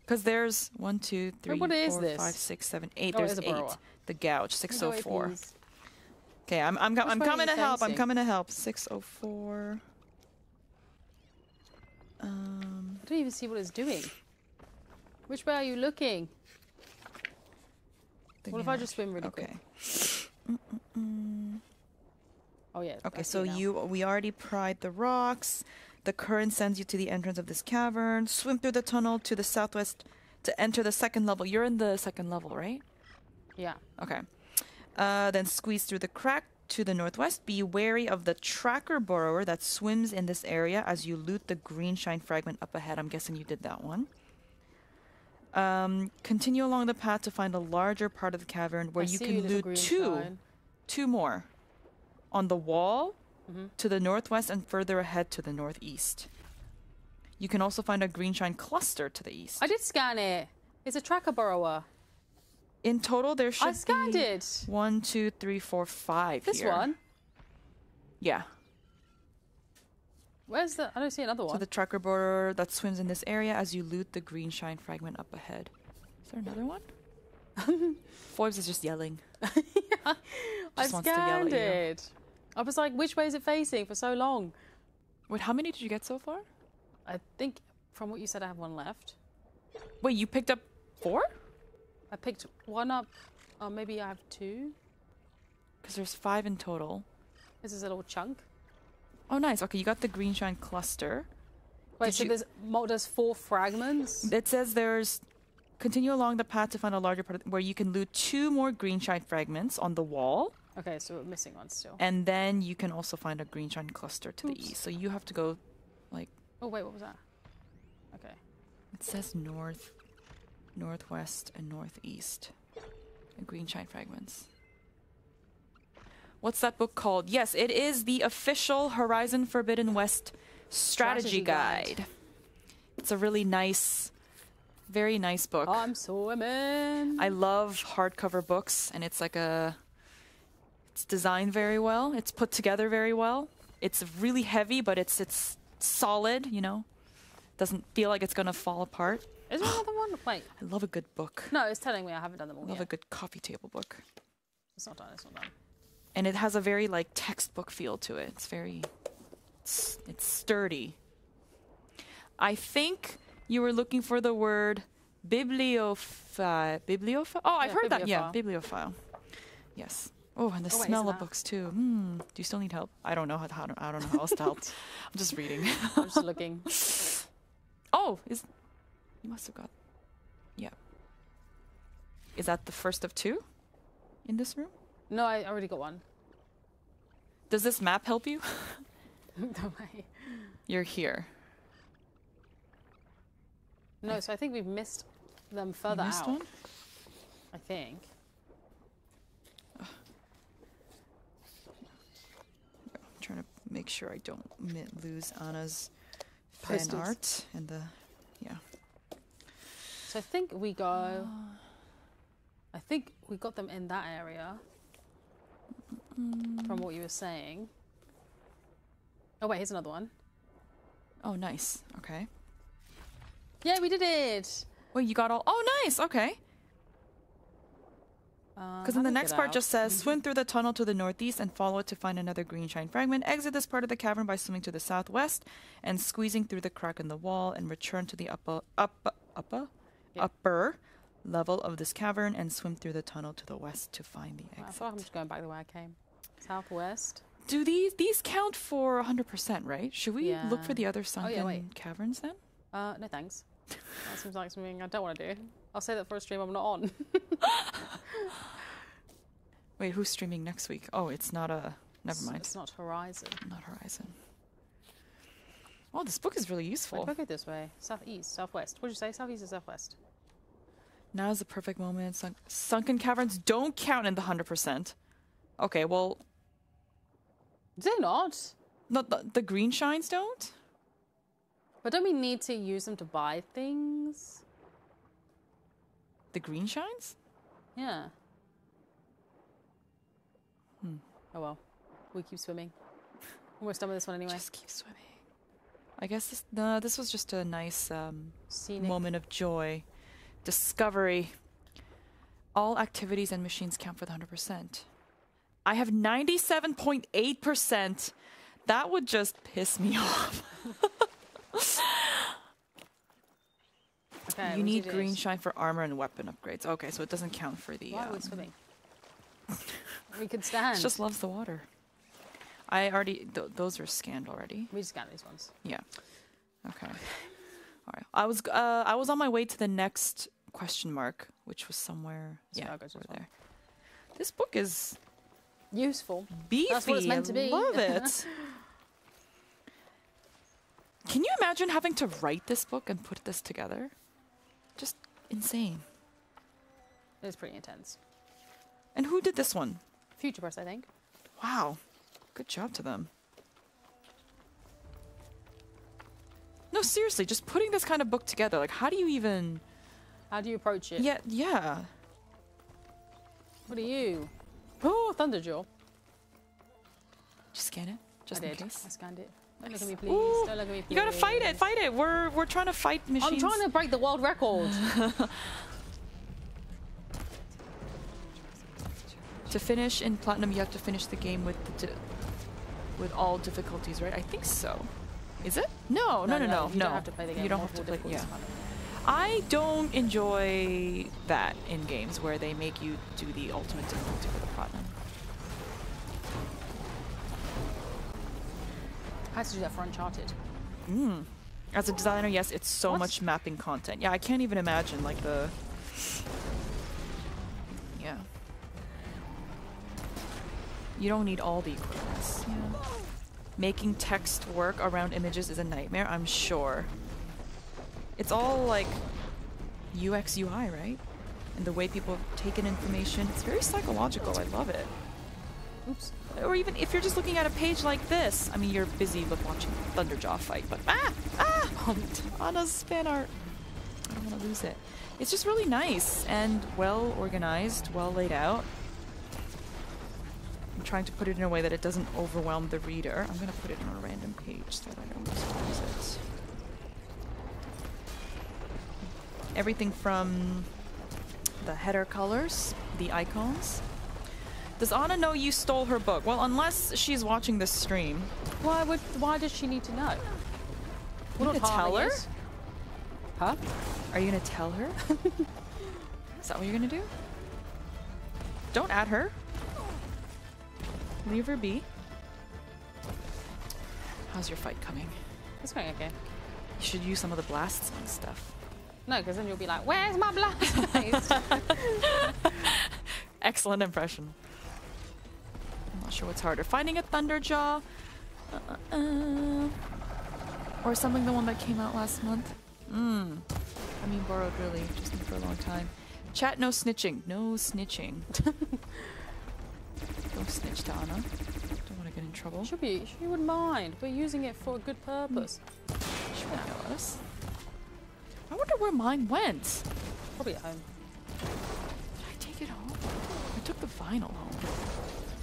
Because there's one, two, three, what is four, this? five, six, seven, eight. Oh, There's a eight. The gouge, 604. Oh away, four. Okay, I'm I'm, I'm coming to help. I'm coming to help. Six oh four. Um, I don't even see what it's doing. Which way are you looking? What if I just swim really quick? Okay. Oh yeah. Okay, so you we already pried the rocks. The current sends you to the entrance of this cavern. Swim through the tunnel to the southwest to enter the second level. You're in the second level, right? Yeah. Okay. Uh, then squeeze through the crack to the northwest. Be wary of the tracker burrower that swims in this area as you loot the green shine fragment up ahead. I'm guessing you did that one. Um, continue along the path to find a larger part of the cavern where I you can loot two, shine. two more, on the wall Mhm. to the northwest and further ahead to the northeast. You can also find a green shine cluster to the east. I did scan it. It's a tracker burrower. In total, there should I scanned be it. one, two, three, four, five. This here. one. Yeah. Where's the? I don't see another So one. the tracker burrower that swims in this area as you loot the green shine fragment up ahead. Is there another one? Forbes is just yelling. I just wants to yell at scanned it. I was like, which way is it facing for so long? Wait, how many did you get so far? I think from what you said, I have one left. Wait, you picked up four? I picked one up. Oh, maybe I have two. Because there's five in total. This is a little chunk. Oh, nice. Okay, you got the green shine cluster. Wait, Did so you- there's mo- there's four fragments. It says there's continue along the path to find a larger part of- where you can loot two more green shine fragments on the wall, Okay, so we're missing one still. and then you can also find a green shine cluster to the east. So you have to go like Oh wait, what was that? Okay. It says north, northwest, and northeast. And green shine fragments. What's that book called? Yes, it is the official Horizon Forbidden West strategy, Strategy guide. guide. It's a really nice, very nice book. I'm swimming. I love hardcover books, and it's like a. It's designed very well. It's put together very well. It's really heavy, but it's it's solid. You know, doesn't feel like it's gonna fall apart. Is there another one? Wait, I love a good book. no, it's telling me I haven't done them all I love yet. a good coffee table book. It's not done. It's not done. And it has a very like textbook feel to it. It's very it's, it's sturdy. I think you were looking for the word bibliophile. Bibliophile? Oh, I've Yeah, heard that. Yeah, bibliophile. Yes. Oh, and the Oh, wait, smell of that- books too. Hmm. Do you still need help? I don't know how, how to, I don't know how else to help. I'm just reading. I'm just looking. Oh, is must have got yeah. Is that the first of two in this room? No, I already got one. Does this map help you? no way. You're here. No, so I think we've missed them You further missed out. one? I think. I'm trying to make sure I don't lose Anna's fan art and the yeah. So I think we go. I think we got them in that area. From what you were saying. Oh wait, here's another one. Oh, nice. Okay. Yeah, we did it. Well, you got all. Oh, nice. Okay. Uh, Because how then the next part out? just says swim through the tunnel to the northeast and follow it to find another green shine fragment. Exit this part of the cavern by swimming to the southwest and squeezing through the crack in the wall and return to the upper upper upper. Upper level of this cavern and swim through the tunnel to the west to find the I feel like exit. I'm just going back the way I came. Southwest. Do these these count for 100%, right? Should we look for the other sunken wait. caverns then? Uh, no thanks. That seems like something I don't want to do. I'll say that for a stream I'm not on. Wait, who's streaming next week? Oh, it's not a never mind. It's not Horizon. Not Horizon. Oh, this book is really useful. I go this way, southeast, southwest. What did you say? Southeast or southwest? Now is the perfect moment. Sunk- sunken caverns don't count in the 100%. Okay, well, Do they not? no, the, the green shines don't? But don't we need to use them to buy things? The green shines? Yeah. Hmm. Oh well. We keep swimming. We're done with this one anyway. Just keep swimming. I guess this, no, this was just a nice um, moment of joy. Discovery. All activities and machines count for the 100%. I have 97.8%. That would just piss me off. Okay, you need green this. shine for armor and weapon upgrades. Okay, so it doesn't count for the. Why um, would swimming? we could stand. it just loves the water. I already. Th- those are scanned already. we just scan these ones. Yeah. Okay. All right. I was uh I was on my way to the next question mark, which was somewhere. So yeah, I'll go to over this there. This book is Useful. beefy. That's what it's meant to be. Love it. Can you imagine having to write this book and put this together? Just insane. It's pretty intense. And who did this one? Future Press, I think. Wow. Good job to them. No, seriously, just putting this kind of book together. Like, how do you even. How do you approach it? Yeah, yeah. What are you? Oh, Thunderjaw. Just scan it, just I did. case. I scanned it. Don't look at me, please. Ooh, Don't look at me, please. You gotta fight it, fight it. We're we're trying to fight machines. I'm trying to break the world record. To finish in platinum, you have to finish the game with the with all difficulties, right? I think so. Is it? No, no, no, no, You no. don't have to play the game. You don't have to play. Yeah. I don't enjoy that in games where they make you do the ultimate difficulty for the platinum. I had to do that for Uncharted. Mm. As a designer, yes, it's so What? much mapping content. Yeah, I can't even imagine like the. You don't need all the equipments. Yeah. Making text work around images is a nightmare, I'm sure. It's all like UX UI, right? And the way people have taken information. It's very psychological. I love it. Oops. Or even if you're just looking at a page like this. I mean, you're busy with watching Thunderjaw fight, but ah, ah, Anna's fan art. I don't want to lose it. It's just really nice and well organized, well laid out. Trying to put it in a way that it doesn't overwhelm the reader. I'm going to put it on a random page so that I don't lose it. Everything from the header colors, the icons, does Anna know you stole her book? Well, unless she's watching this stream. Why would? Why does she need to know? You gonna tell her? Huh? Are you gonna tell her? Is that what you're gonna do? Don't add her. Leave her be. How's your fight coming? It's going okay. You should use some of the blasts and stuff. No, because then you'll be like, "Where's my blast?" Excellent impression. I'm not sure what's harder. Finding a Thunderjaw? Uh, uh, uh, or something the one that came out last month? Mmm. I mean, borrowed really, just for a long time. Chat, no snitching. No snitching. Don't snitch to Anna. Don't want to get in trouble. Should be. She wouldn't mind. We're using it for a good purpose. Mm. She won't know us. I wonder where mine went. Probably at home. Did I take it home? I took the vinyl home.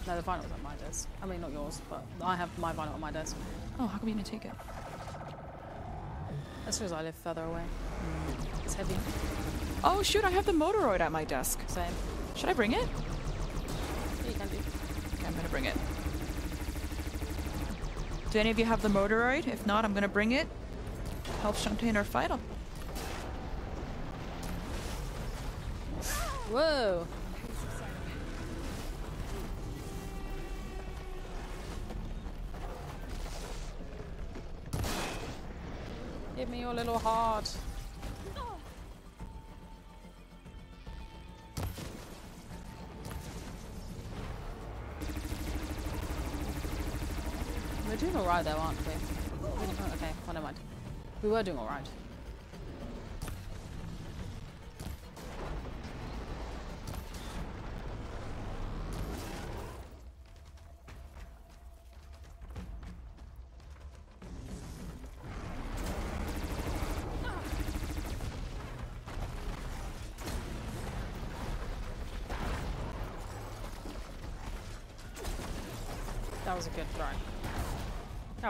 No, the vinyl's at my desk. I mean, not yours, but I have my vinyl on my desk. Oh, how come you didn't take it? As soon as I live further away. Mm. It's heavy. Oh shoot, I have the Moderoid at my desk. Same. Should I bring it? You can do. Okay, I'm gonna bring it. Do any of you have the Moderoid? If not, I'm gonna bring it. Help Chante in her fight. I'll- Whoa. Give me your little heart. We're doing alright though, aren't we? Okay, well, never mind. We were doing alright.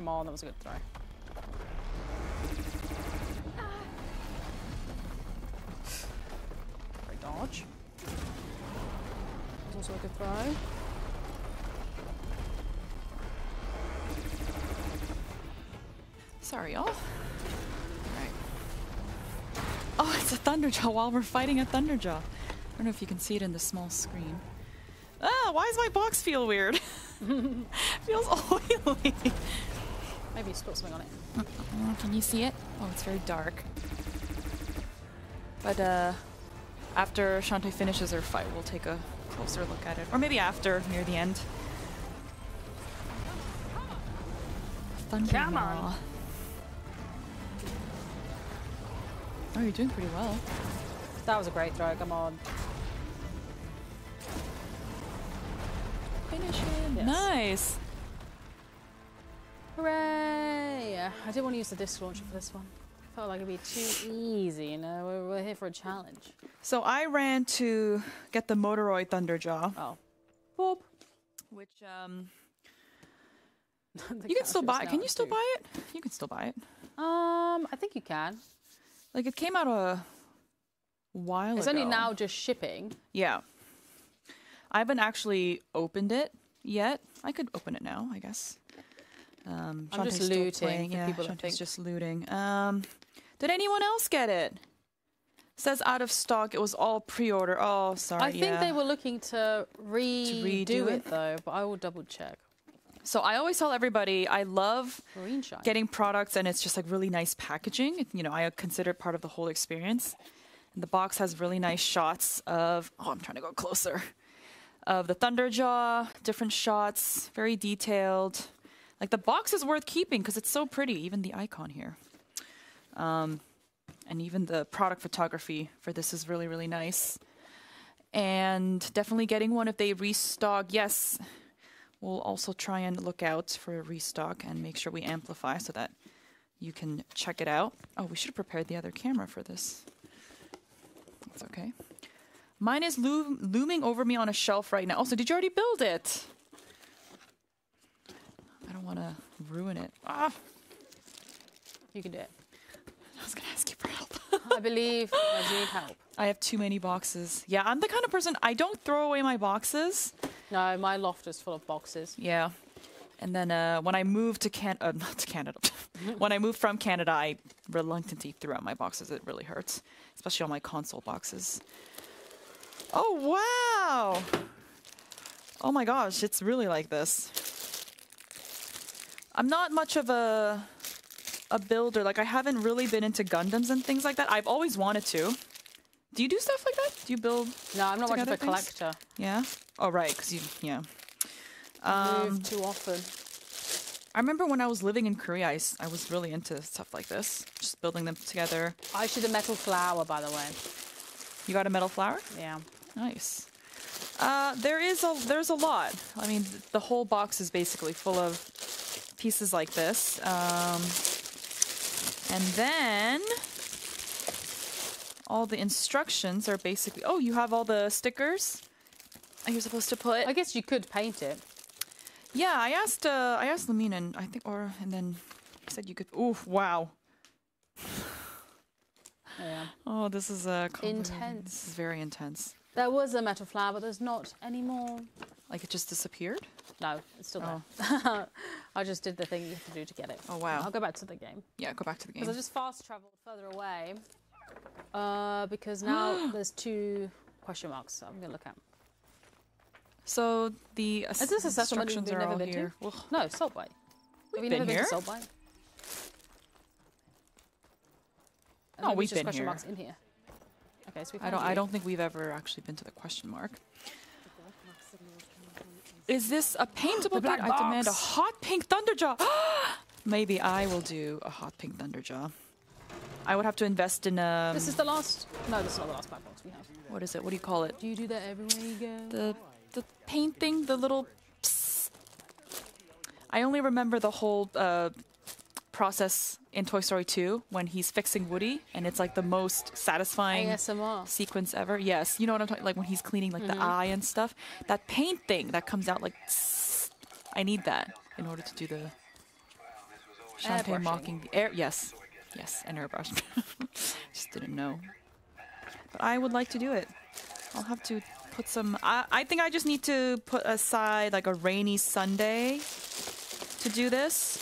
Come on, that was a good throw. dodge. That's also a good throw. Sorry, y'all. Alright. Oh, it's a Thunderjaw while we're fighting a Thunderjaw. I don't know if you can see it in the small screen. Ah, why does my box feel weird? feels oily. Maybe you spilled something on it. Oh, can you see it? Oh, it's very dark. But uh, after Chante finishes her fight, we'll take a closer look at it. Or maybe after, near the end. Thunder Come on. Maw. Oh, you're doing pretty well. That was a great throw. Come on. Finish him. Yes. Nice. Hooray! I didn't want to use the disc launcher for this one. I Felt like it'd be too easy, you know. We're, we're here for a challenge. So I ran to get the Moderoid Thunderjaw, Oh. Bob. which um, you can still buy. Can you still too. buy it? You can still buy it. Um, I think you can. Like it came out a while ago. It's ago. only now just shipping. Yeah. I haven't actually opened it yet. I could open it now, I guess. Um, I'm just Chante's still looting. Yeah, people Chante's think- just looting. Um, did anyone else get it? Says out of stock. It was all pre-order. Oh, sorry. I think yeah. they were looking to redo redo it it? though, but I will double check. So I always tell everybody I love getting products and it's just like really nice packaging. You know, I consider it part of the whole experience. And the box has really nice shots of, oh, I'm trying to go closer, of the Thunderjaw, different shots, very detailed. Like the box is worth keeping because it's so pretty, even the icon here. Um, and even the product photography for this is really, really nice. And definitely getting one if they restock. Yes, we'll also try and look out for a restock and make sure we amplify so that you can check it out. Oh, we should have prepared the other camera for this. That's okay. Mine is loom- looming over me on a shelf right now. Also, did you already build it? I don't want to ruin it. Ah, You can do it. I was going to ask you for help. I believe I need help. I have too many boxes. Yeah, I'm the kind of person, I don't throw away my boxes. No, my loft is full of boxes. Yeah. And then uh, when I moved to Can, uh, not to Canada, when I moved from Canada, I reluctantly threw out my boxes. It really hurts, especially all my console boxes. Oh wow! Oh my gosh, it's really like this. I'm not much of a a builder. Like I haven't really been into Gundams and things like that. I've always wanted to. Do you do stuff like that? Do you build? No, I'm not much of a collector. Yeah. Oh right, because you yeah. Move too often. I remember when I was living in Korea, I was really into stuff like this, just building them together. I should have metal flower, by the way. You got a metal flower? Yeah. Nice. Uh, there is a there's a lot. I mean, the whole box is basically full of pieces like this. Um, and then all the instructions are basically. Oh, you have all the stickers. you're you supposed to put? I guess you could paint it. Yeah, I asked uh, I asked Lamina, and I think, or and then he said you could. Ooh, wow. Yeah. Oh, this is uh, complicated. This is very intense. There was a metal flower, but there's not anymore. Like it just disappeared. No, it's still there. I just did the thing you have to do to get it. Oh, wow. I'll go back to the game. Yeah, go back to the game. Because I just fast traveled further away. Uh, because now there's two question marks I'm going to look at. So the Is this a instructions are never all been here. Ugh. No. Have We've been never been here. to Saltbite? No, we've been question here. marks in here. Okay, so I don't. I don't think we've ever actually been to the question mark. Is this a paintable black card? I demand a hot pink Thunderjaw. Maybe I will do a hot pink Thunderjaw. I would have to invest in um. This is the last. No, this is not the last black box we have. what is it? What do you call it? Do you do that everywhere you go? The the paint thing. The little. psst. I only remember the whole uh, process in Toy Story 2 when he's fixing Woody, and it's like the most satisfying. ASMR. sequence ever. Yes, you know what I'm talking like when he's cleaning like Mm-hmm. the eye and stuff. That paint thing that comes out like I need that in order to do the Airbrushing. mocking the air. Yes, yes, and airbrush. Just didn't know. but I would like to do it. I'll have to put some. I, I think I just need to put aside like a rainy Sunday to do this.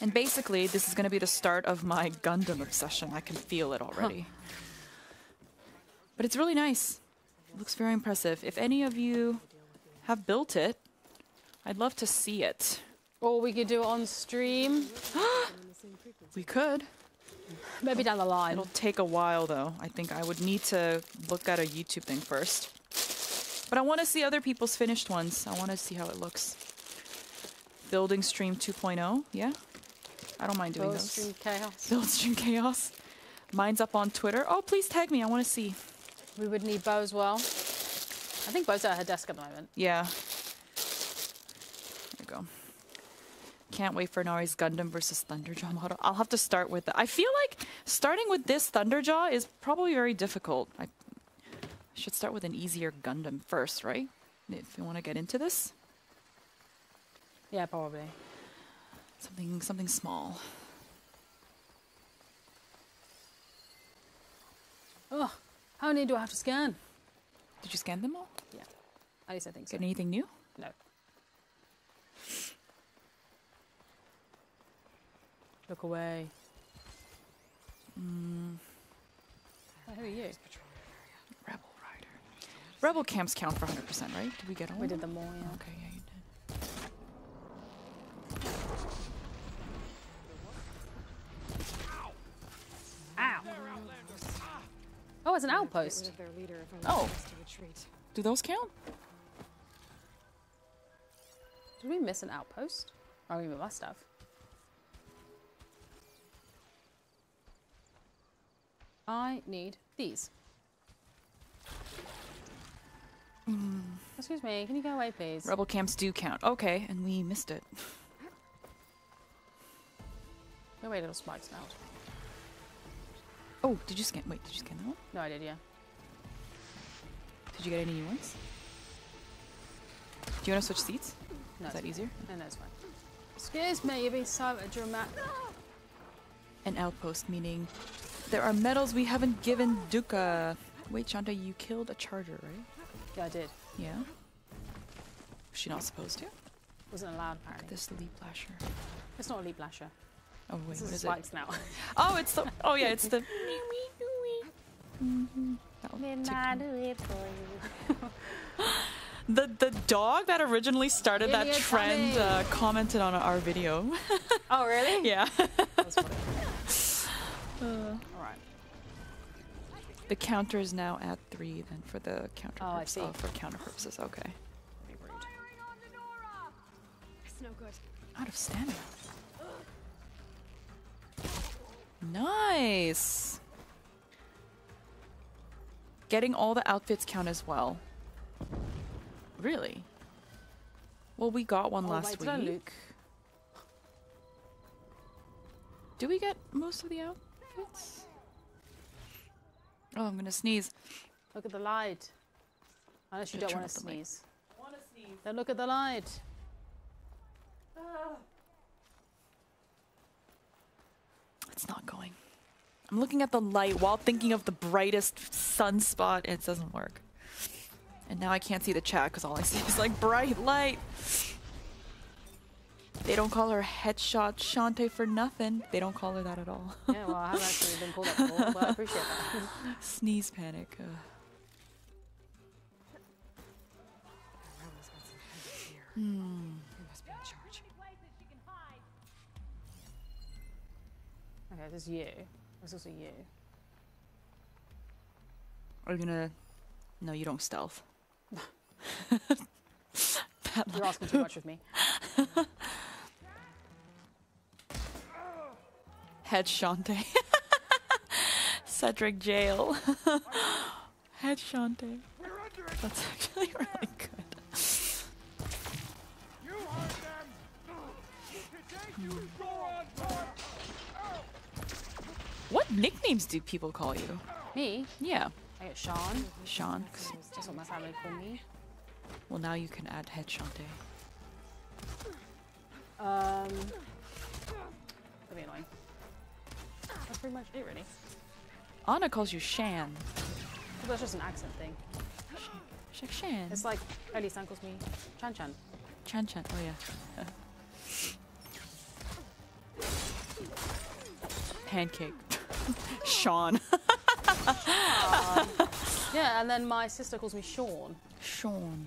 And basically, this is going to be the start of my Gundam obsession. I can feel it already. But it's really nice. It looks very impressive. If any of you have built it, I'd love to see it. Or we could do it on stream. We could. Maybe down the line. It'll take a while though. I think I would need to look at a YouTube thing first. But I want to see other people's finished ones. I want to see how it looks. Building Stream 2.0, yeah? I don't mind doing those. stream chaos. Build Stream Chaos. Mine's up on Twitter. Oh, please tag me. I want to see. We would need Bo as well. I think Bo's at her desk at the moment. Yeah. There you go. Can't wait for Narae's Gundam versus Thunderjaw model. I'll have to start with that. I feel like starting with this Thunderjaw is probably very difficult. I should start with an easier Gundam first, right? If you want to get into this, Yeah, probably. Something something small. Oh, how many do I have to scan? Did you scan them all? Yeah, at least I think so. Get anything new? No. Look away. Mm, who are you? Rebel Rider. Rebel camps count for 100%, right? Did we get all? We did them? them all, yeah. Okay, yeah, you did. Oh, it's an outpost. Their oh. leader if Oh. to retreat. Do those count? Did we miss an outpost? Oh, we must have. I need these. Hmm. Excuse me, can you go away, please? Rebel camps do count. Okay, and we missed it. Go away, little spike snout. Oh, did you scan? Wait, did you scan that one? No, I did, yeah. Did you get any new ones? Do you want to switch seats? No, Is that it's easier? fine. No, it's fine. Excuse me, you're being so dramatic. An outpost, meaning there are medals we haven't given Duka. Wait, Chante, you killed a charger, right? Yeah, I did. Yeah. Was she not supposed to? Wasn't allowed, Look at apparently. this leap lasher. It's not a leap lasher. Oh wait, This what is is it? spike snout. Oh, it's the. Oh yeah, it's the. Mhm. That one ticked me. The the dog that originally started that Idiot trend uh, commented on our video. oh, really? yeah. That's funny. Alright. The counter is now at three. Then for the counter. Oh, I see. Oh, for counter purposes. Okay. Be rude. It's no good. Out of stamina. Nice. Getting all the outfits count as well. Really? Well, we got one Oh, last wait, week. Luke? Do we get most of the outfits? Oh, I'm gonna sneeze. Look at the light. Unless you don't want to up the light. sneeze. Then look at the light. Ah. It's not going. I'm looking at the light while thinking of the brightest sunspot, and it doesn't work. And now I can't see the chat because all I see is like bright light. They don't call her Headshot Chante for nothing. They don't call her that at all. Yeah, well, I haven't actually been called that before, but I appreciate that. Sneeze panic. Ugh. Rebels got some heavy gear. Hmm. Okay, this is you. This is also you. Are you gonna? No, you don't stealth. You're asking too much of me. Head Chante. Cedric Jail. Head Chante. That's actually really What nicknames do people call you? Me? Yeah, I get Sean. Sean. That's what my family call me. Well, now you can add Head Chante. Um, that'd be annoying. That's pretty much it, really. Anna calls you Shan. That's just an accent thing. Like Shan. It's like Ellie San calls me Chan Chan. Chan Chan. Oh yeah. Pancake. Sean. Yeah, and then my sister calls me Sean. Sean.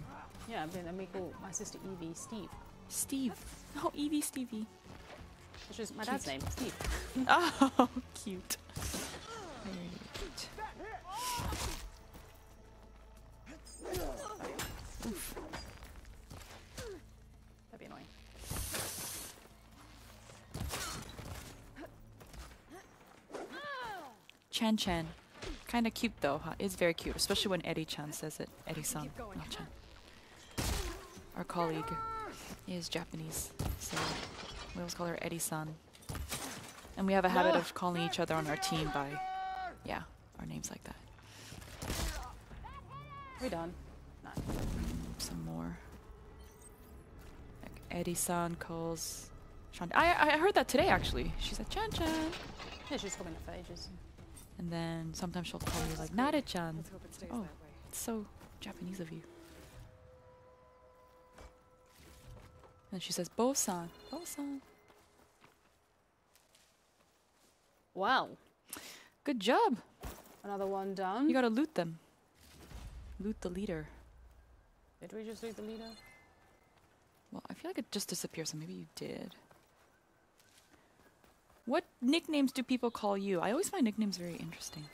Yeah, and then we call my sister Evie Steve, Steve. Oh, Evie Stevie. which is my dad's name, Steve. Oh, cute. Very cute. That'd be annoying. Chan Chan. Kind of cute though, huh? It's very cute, especially when Eddie Chan says it. Eddie san, not Chan. Our colleague is Japanese, so we always call her Eddie san. And we have a habit of calling each other on our team by, yeah, our names like that. We done. Some more. Like Eddie san calls. Shan- I, I heard that today actually. She said Chan Chan. Yeah, she's coming up for ages. And then sometimes she'll call you like Narae chan. Let's hope it stays Oh. that way. It's so Japanese of you. And she says, Bo-san, Bo-san. Wow. Good job. Another one down. You gotta loot them. Loot the leader. Did we just loot the leader? Well, I feel like it just disappeared, so maybe you did. What nicknames do people call you? I always find nicknames very interesting.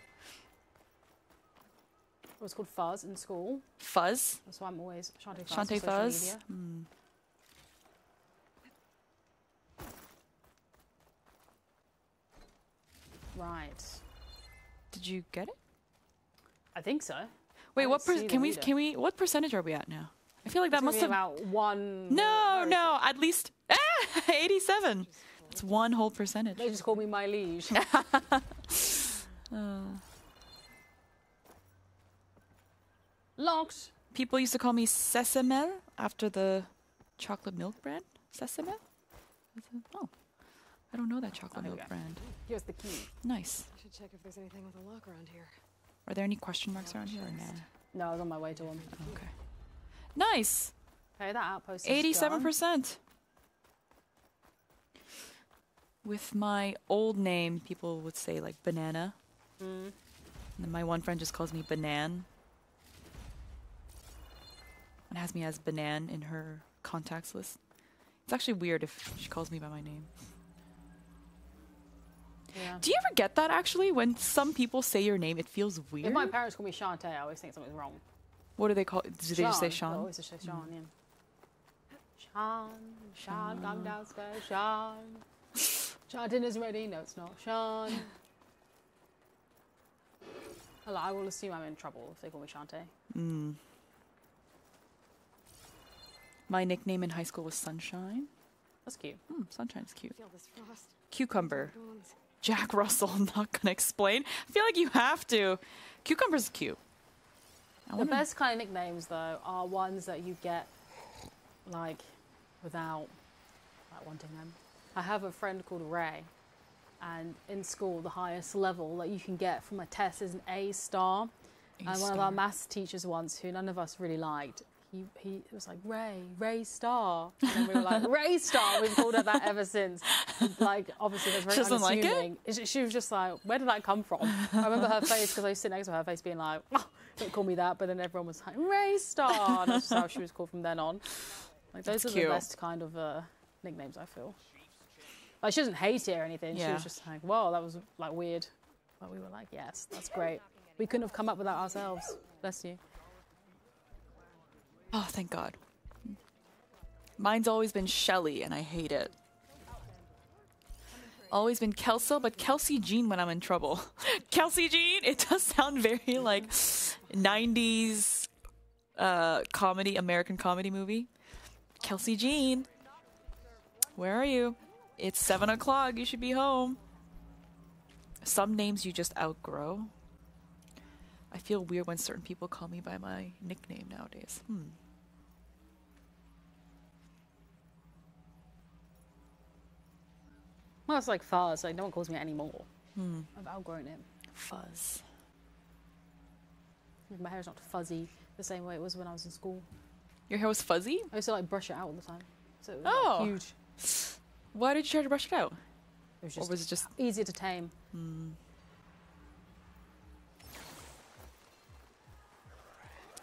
It was called Fuzz in school. Fuzz? That's why I'm always Chante Fuzz. Chante Fuzz? Hmm. Right. Did you get it? I think so. Wait, I what can we can we what percentage are we at now? I feel like that must have be about one. No, no, at least ah, 87. It's one whole percentage. They just call me my liege. Uh, Locked. people used to call me Sesamel after the chocolate milk brand. Sesamel? Oh, I don't know that chocolate milk brand. Here's the key. Nice. I should check if there's anything with a lock around here. Are there any question marks around here or nah? No, I was on my way to one. Okay. Nice. Okay, that outpost is Eighty-seven done. percent. With my old name, people would say like banana. Mm. And then my one friend just calls me Banan. And has me as Banan in her contacts list. It's actually weird if she calls me by my name. Yeah. Do you ever get that actually? When some people say your name, it feels weird. If my parents call me Chante, I always think something's wrong. what do they call Do they just say Sean? always just say Sean, yeah. Sean, Sean, come downstairs, Sean. Sean, dinner's ready. No, it's not. Sean. Hello, I will assume I'm in trouble if they call me Chante. Mm. My nickname in high school was Sunshine. That's cute. Hmm, Sunshine is cute. Feel this frost. Cucumber. Jack Russell. I'm not gonna explain. I feel like you have to. Cucumber's cute. I The best kind of nicknames, though, are ones that you get, like, without like, wanting them. I have a friend called Ray, and in school, the highest level that you can get from a test is an A star. A and one of our maths teachers once, who none of us really liked, he, he was like, Ray, Ray Star. And we were like, Ray Star. We've called her that ever since. Like, obviously, that's very She doesn't like it? She- She was just like, where did that come from? I remember her face because I used to sit next to her, her face being like, oh, don't call me that. But then everyone was like, Ray Star. And that's just how she was called from then on. Like, those That's are cute. the best kind of uh, nicknames, I feel. Like, she doesn't hate it or anything. She was just like, whoa, that was like weird. But we were like, yes, that's great. We couldn't have come up with that ourselves. Bless you. Oh, thank God. Mine's always been Shelly, and I hate it. Always been Kelso, but Kelsey Jean when I'm in trouble. Kelsey Jean, it does sound very like 90s uh, comedy, American comedy movie. Kelsey Jean, where are you? It's 7 o'clock, you should be home. Some names you just outgrow. I feel weird when certain people call me by my nickname nowadays. Hmm. Well, it's like Fuzz. Like, no one calls me anymore. Hmm. I've outgrown it. Fuzz. My hair's not fuzzy the same way it was when I was in school. Your hair was fuzzy? I used to like brush it out all the time. So it was Oh. like, huge. Why did you try to brush it out? It was Or just was it just easier to tame.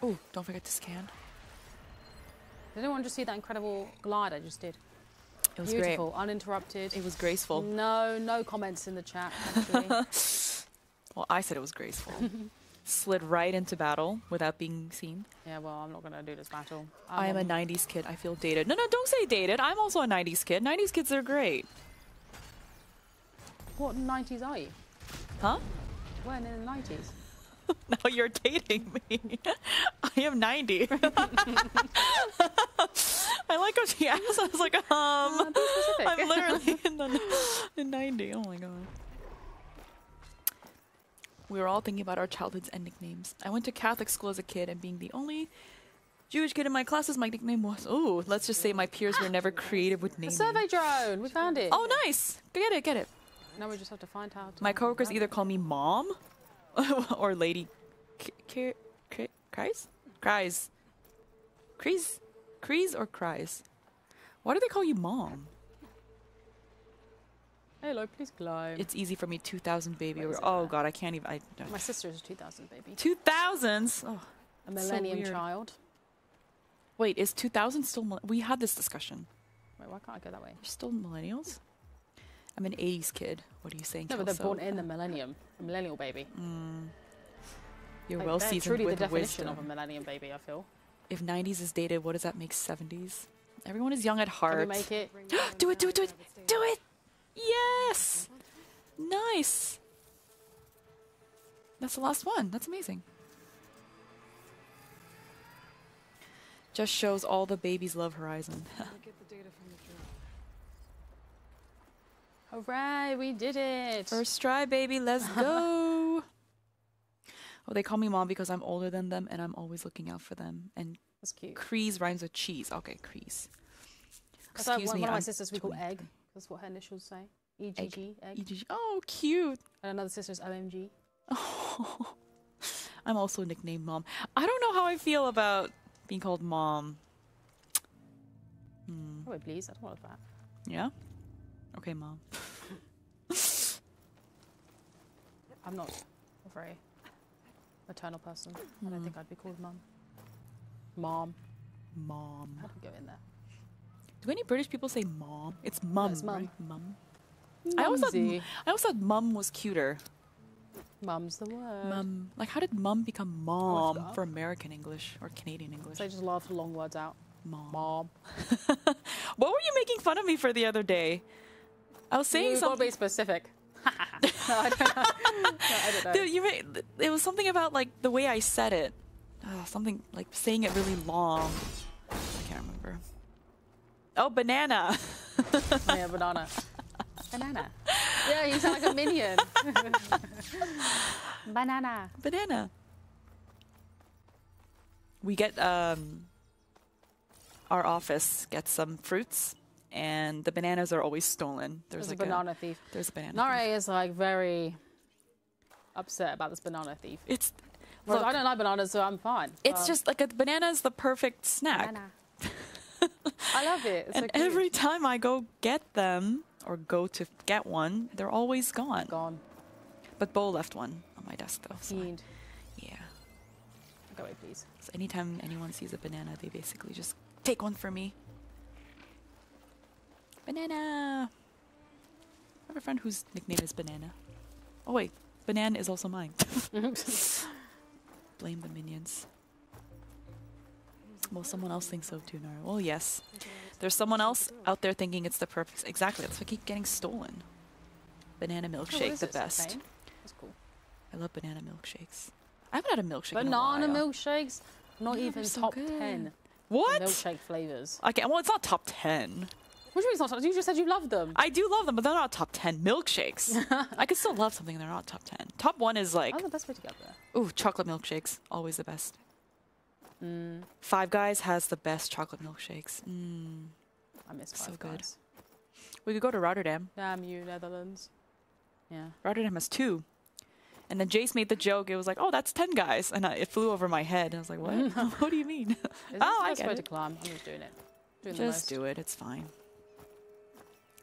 Oh, don't forget to scan. Did anyone just see that incredible glide I just did? It was Beautiful, uninterrupted. It was graceful. No, no comments in the chat. Actually. Well, I said it was graceful. Slid right into battle without being seen. yeah, well, I'm not gonna do this battle. I am a 90s kid. I feel dated. No, no, don't say dated. I'm also a 90s kid. 90s kids are great. What 90s are you? Huh? When in the 90s? Now you're dating me. I am 90. I like how she asked. I was like, um, specific. I'm literally in the in 90. Oh my god. We were all thinking about our childhoods and nicknames. I went to Catholic school as a kid, and being the only Jewish kid in my classes, my nickname was oh, let's just say my peers were never creative with A naming. survey drone. We found it. Oh, nice. Get it, get it. Now we just have to find how. To My coworkers either call me mom or lady. Cries? Cries. Cries? Cries or cries? Why do they call you mom? Hello, please climb. It's easy for me, 2000 baby. Or, oh god, I can't even. I, My sister is a 2000 baby. 2000s? Oh. A millennium weird. child. Wait, is 2000 still. We had this discussion. Wait, why can't I go that way? You're still millennials? I'm an 80s kid. What are you saying, No, but they're born in the millennium. A millennial baby. Hmm. You're Like, well seasoned truly with the definition wisdom. of a millennium baby. I feel. If 90s is dated, what does that make 70s? Everyone is young at heart. Can we make it? Do it, do it, do it, do it! Yes! Nice! That's the last one. That's amazing. Just shows all the babies love Horizon. Get the data from the drone. Hooray! We did it. First try, baby, let's go! oh, they call me mom because I'm older than them and I'm always looking out for them. And That's cute. Crease rhymes with cheese. Okay, Crease. That's like Excuse one, me, one of my I'm sisters we call Egg. That's what her initials say. EGG, Egg. EGG. Oh, cute. And another sister's OMG. I'm also nicknamed mom. I don't know how I feel about being called mom. Hmm. Oh, wait, please. I don't want that. Yeah? Okay, mom. I'm not a very maternal person. I don't think I'd be called mom. Mom. Mom. I could go in there. Do any British people say mom? It's mum. it's mum. Right? Mum. I always thought. I always thought mum was cuter. Mum's the word. Mum. Like, how did mum become mom forgot. for American English or Canadian English? So I just love long words out. mom. Mom. What were you making fun of me for the other day? I was saying to something. be specific. no, I don't know. No, I don't know. Dude, you made, it was something about like the way I said it. Uh, something like saying it really long. I can't remember. Oh, banana. Yeah, banana. Banana. Yeah, you sound like a minion. Banana. banana. We get um our office gets some fruits and the bananas are always stolen. There's, There's like a banana thief. there's a banana. Narae thief. is like very upset about this banana thief. It's Whereas look, I don't like bananas, so I'm fine. it's just like a banana is the perfect snack. banana. I love it. It's and cute. every time I go get them or go to get one, they're always gone. gone. But Bo left one on my desk though. So I- yeah. Go away, please. So anytime anyone sees a banana, they basically just take one for me. Banana. I have a friend whose nickname is Banana. Oh wait, Banana is also mine. Blame the minions. Well, someone else thinks so too, Narae. Well, yes. There's someone else out there thinking it's the perfect. Exactly. That's why I keep getting stolen. Banana Oh, what milkshake, is the best. That's cool. I love banana milkshakes. I haven't had a milkshake. in a Banana while. milkshakes, not Yeah, even so top good. 10 What? milkshake flavors. Okay, well, it's not top 10. Which means not. top You just said you love them. I do love them, but they're not top 10 milkshakes. I could still love something, they're not top 10. Top one is like, That's the best way to get there. ooh, chocolate milkshakes. Always the best. Mm, Five Guys has the best chocolate milkshakes. Mm. I miss So Five good. Guys. We could go to Rotterdam. Damn you, Netherlands. Yeah. Rotterdam has two. And then Jace made the joke. It was like, "Oh, that's ten guys," and I, it flew over my head. And I was like, "What? what do you mean?" Oh, I get it. to climb? I'm just doing it. Doing Just do it. It's fine.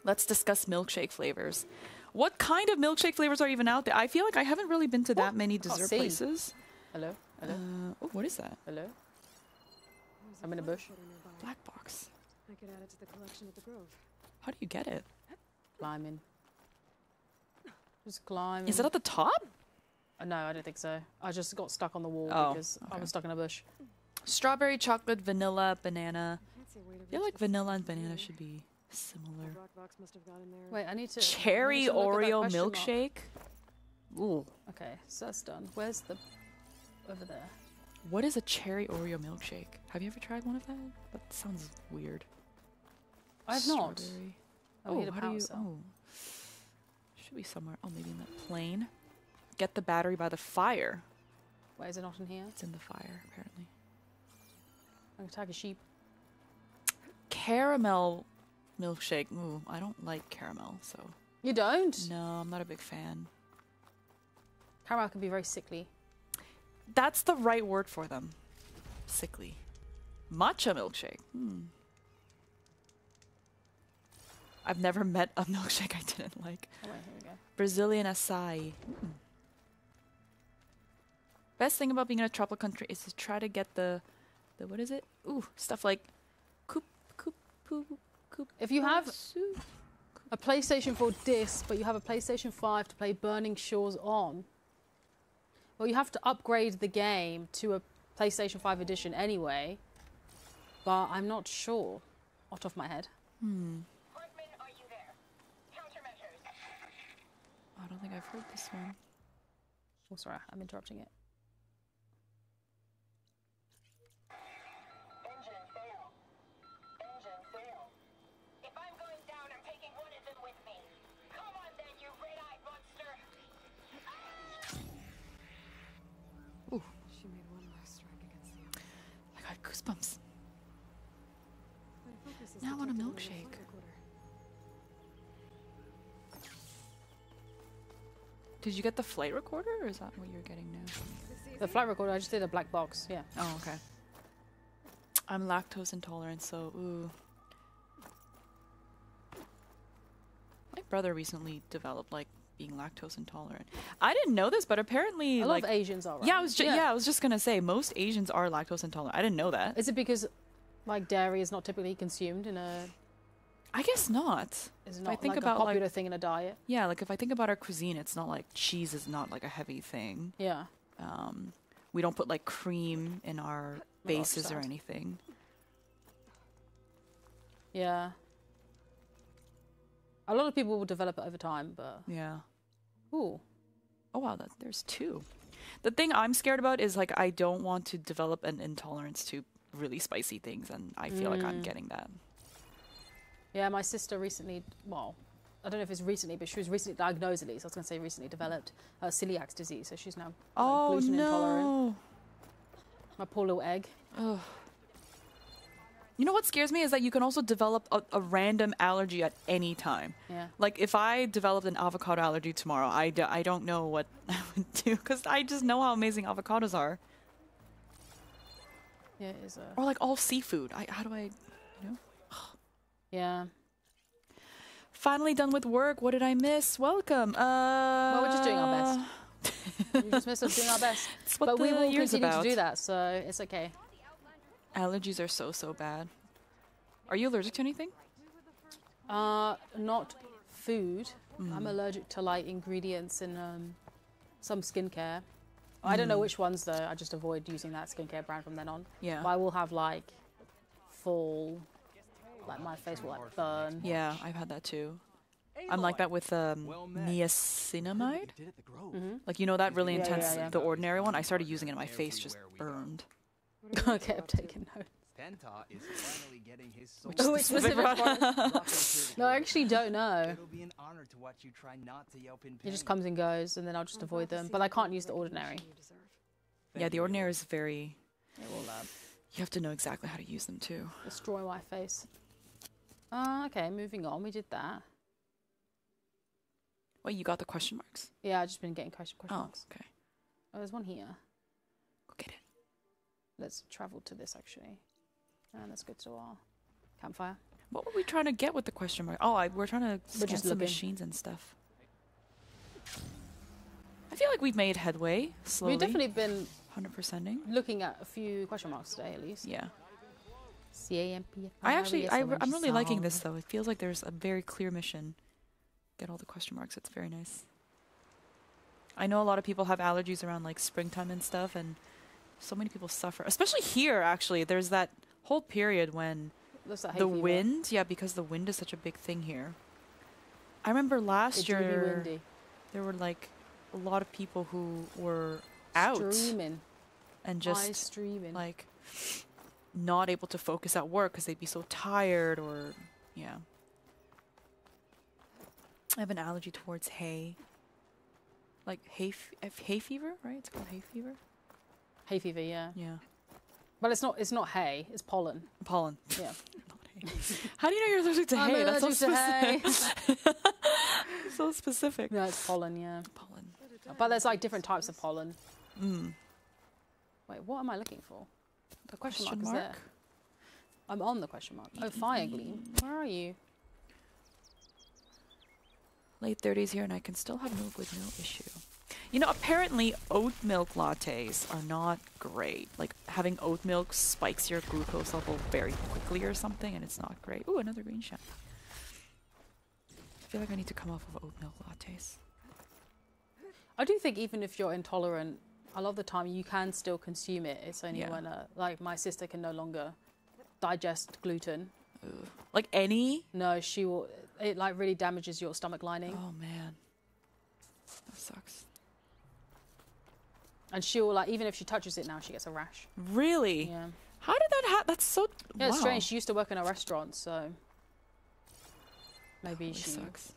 Let's discuss milkshake flavors. What kind of milkshake flavors are even out there? I feel like I haven't really been to that many dessert places. Hello? Hello? Uh, oh, what is that? Hello? I'm in a bush. Black box. I could add it to the collection at the Grove. How do you get it? Climbing. Just climbing. Is it at the top? Uh, No, I don't think so. I just got stuck on the wall Oh, because I okay. was stuck in a bush. Strawberry, chocolate, vanilla, banana. Can't see a way to I feel like vanilla and banana should be similar. The rock box must have gotten there. Wait, I need to. I Cherry need to look at that Oreo question mark. milkshake. Ooh. Okay, so that's done. Where's the. Over there. What is a cherry Oreo milkshake? Have you ever tried one of that? That sounds weird. I have not. Oh, we need a how do you? cell. Oh, should be somewhere. Oh, maybe in that plane. Get the battery by the fire. Why is it not in here? It's in the fire, apparently. I'm gonna tag a sheep. Caramel milkshake. Ooh, I don't like caramel, so You don't? no, I'm not a big fan. Caramel can be very sickly. That's the right word for them. Sickly. Matcha milkshake. Hmm. I've never met a milkshake I didn't like. Oh, wait, here we go. Brazilian acai. Mm. Best thing about being in a tropical country is to try to get the, the what is it? Ooh, stuff like, coop, coop, poo, coop. If you have soup. a PlayStation 4 disc, but you have a PlayStation 5 to play Burning Shores on, well, you have to upgrade the game to a PlayStation 5 edition anyway. But I'm not sure off the top of my head. Hmm. Hartman, are you there? Countermeasures. I don't think I've heard this one. Oh, sorry, I'm interrupting it. Want a detected on the milkshake. Did you get the flight recorder, or is that what you're getting now? The flight recorder, I just did a black box, yeah. Oh, okay. I'm lactose intolerant, so ooh. My brother recently developed like being lactose intolerant. I didn't know this, but apparently, A lot like, of Asians are, right? yeah, I was ju- yeah. I was just gonna say most Asians are lactose intolerant. I didn't know that. Is it because, like, dairy is not typically consumed in a... I guess not. Is not I think like about a popular like thing in a diet? yeah, like if I think about our cuisine, it's not like cheese is not like a heavy thing. Yeah. Um, we don't put like cream in our bases or anything. Yeah. A lot of people will develop it over time, but... Yeah. Ooh. Oh wow, that there's two. The thing I'm scared about is like I don't want to develop an intolerance to really spicy things, and I feel like I'm Mm. getting that. Yeah, my sister recently, well, I don't know if it's recently, but she was recently diagnosed at least. I was going to say recently developed uh, celiac disease, so she's now Oh gluten intolerant. My poor little egg. Ugh. You know what scares me is that you can also develop a, a random allergy at any time. Yeah. Like if I developed an avocado allergy tomorrow, I, d- I don't know what I would do because I just know how amazing avocados are. Yeah, it is a. Or like all seafood. I, how do I, you know? Yeah. Finally done with work. What did I miss? Welcome. Uh, Well, we're just doing our best. we just missed us doing our best. But we will continue about. to do that, so it's okay. Allergies are so so bad. Are you allergic to anything? Uh, not food. I'm Mm. allergic to like ingredients in um, some skincare. I don't know which ones though. I just avoid using that skincare brand from then on. Yeah. But I will have like full, like my face will like burn. Yeah, I've had that too. I'm like that with um, niacinamide. Did at the Grove. Like you know that really Yeah, yeah, intense, yeah. the ordinary one. I started using it, and my face just burned. okay, I'm taking notes. Penta is finally getting his soul. Which is Oh, the it's specific specific one. Welcome No, I actually don't know. It'll be an honor to watch you try not to yelp in pain. It just comes and goes, and then I'll just I'm avoid them. But I can't use the ordinary. Yeah, the ordinary is very. It will uh, You have to know exactly how to use them too. destroy my face. Uh, okay, moving on. We did that. Wait, you got the question marks? Yeah, I've just been getting question, question Oh, marks. okay. Oh, there's one here. Go get it. Let's travel to this actually. Ah, and let's go to our campfire. What were we trying to get with the question mark? Oh, I, we're trying to scan just some looking. machines and stuff. I feel like we've made headway slowly. We've definitely been 100%ing. looking at a few question marks today at least. Yeah. C-A-M-P. I actually, I, I'm really liking this though. It feels like there's a very clear mission. Get all the question marks. It's very nice. I know a lot of people have allergies around like springtime and stuff, and so many people suffer. Especially here, actually. There's that whole period when hay the wind, yeah, because the wind is such a big thing here. I remember last It's year really windy. there were like a lot of people who were out Streaming. and Just streaming. like not able to focus at work because they'd be so tired or yeah i have an allergy towards hay like hay hay fever right it's called hay fever hay fever, yeah. yeah But it's not it's not hay, it's pollen. pollen Yeah. How do you know you're allergic to I'm hay that's so, specific. so specific no, it's pollen, yeah. pollen But there's like different types of pollen. mm. Wait, what am I looking for? The question, Question mark is there. I'm on the question mark. Oh, fire gleam. Where are you? late 30s here and i can still have milk with no issue you know apparently oat milk lattes are not great like having oat milk spikes your glucose level very quickly or something and it's not great Ooh, another green shell i feel like i need to come off of oat milk lattes I do think even if you're intolerant, a lot of the time you can still consume it. It's only Yeah. when, uh, like, my sister can no longer digest gluten. Like any No, she will. It like really damages your stomach lining, oh man that sucks and she will like even if she touches it now, she gets a rash. really Yeah, how did that happen that's so yeah. It's wow. strange. She used to work in a restaurant, so maybe she sucks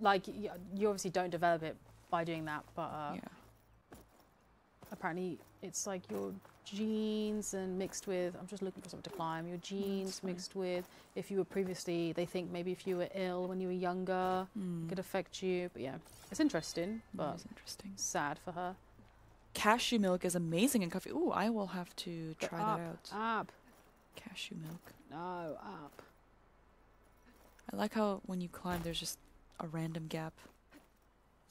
like you obviously don't develop it by doing that, but uh, yeah apparently it's like your genes and mixed with i'm just looking for something to climb your genes mixed with if you were previously they think maybe if you were ill when you were younger mm. it could affect you but yeah it's interesting but is interesting sad for her cashew milk is amazing in coffee ooh i will have to try up, that out up cashew milk no up I like how when you climb, there's just a random gap.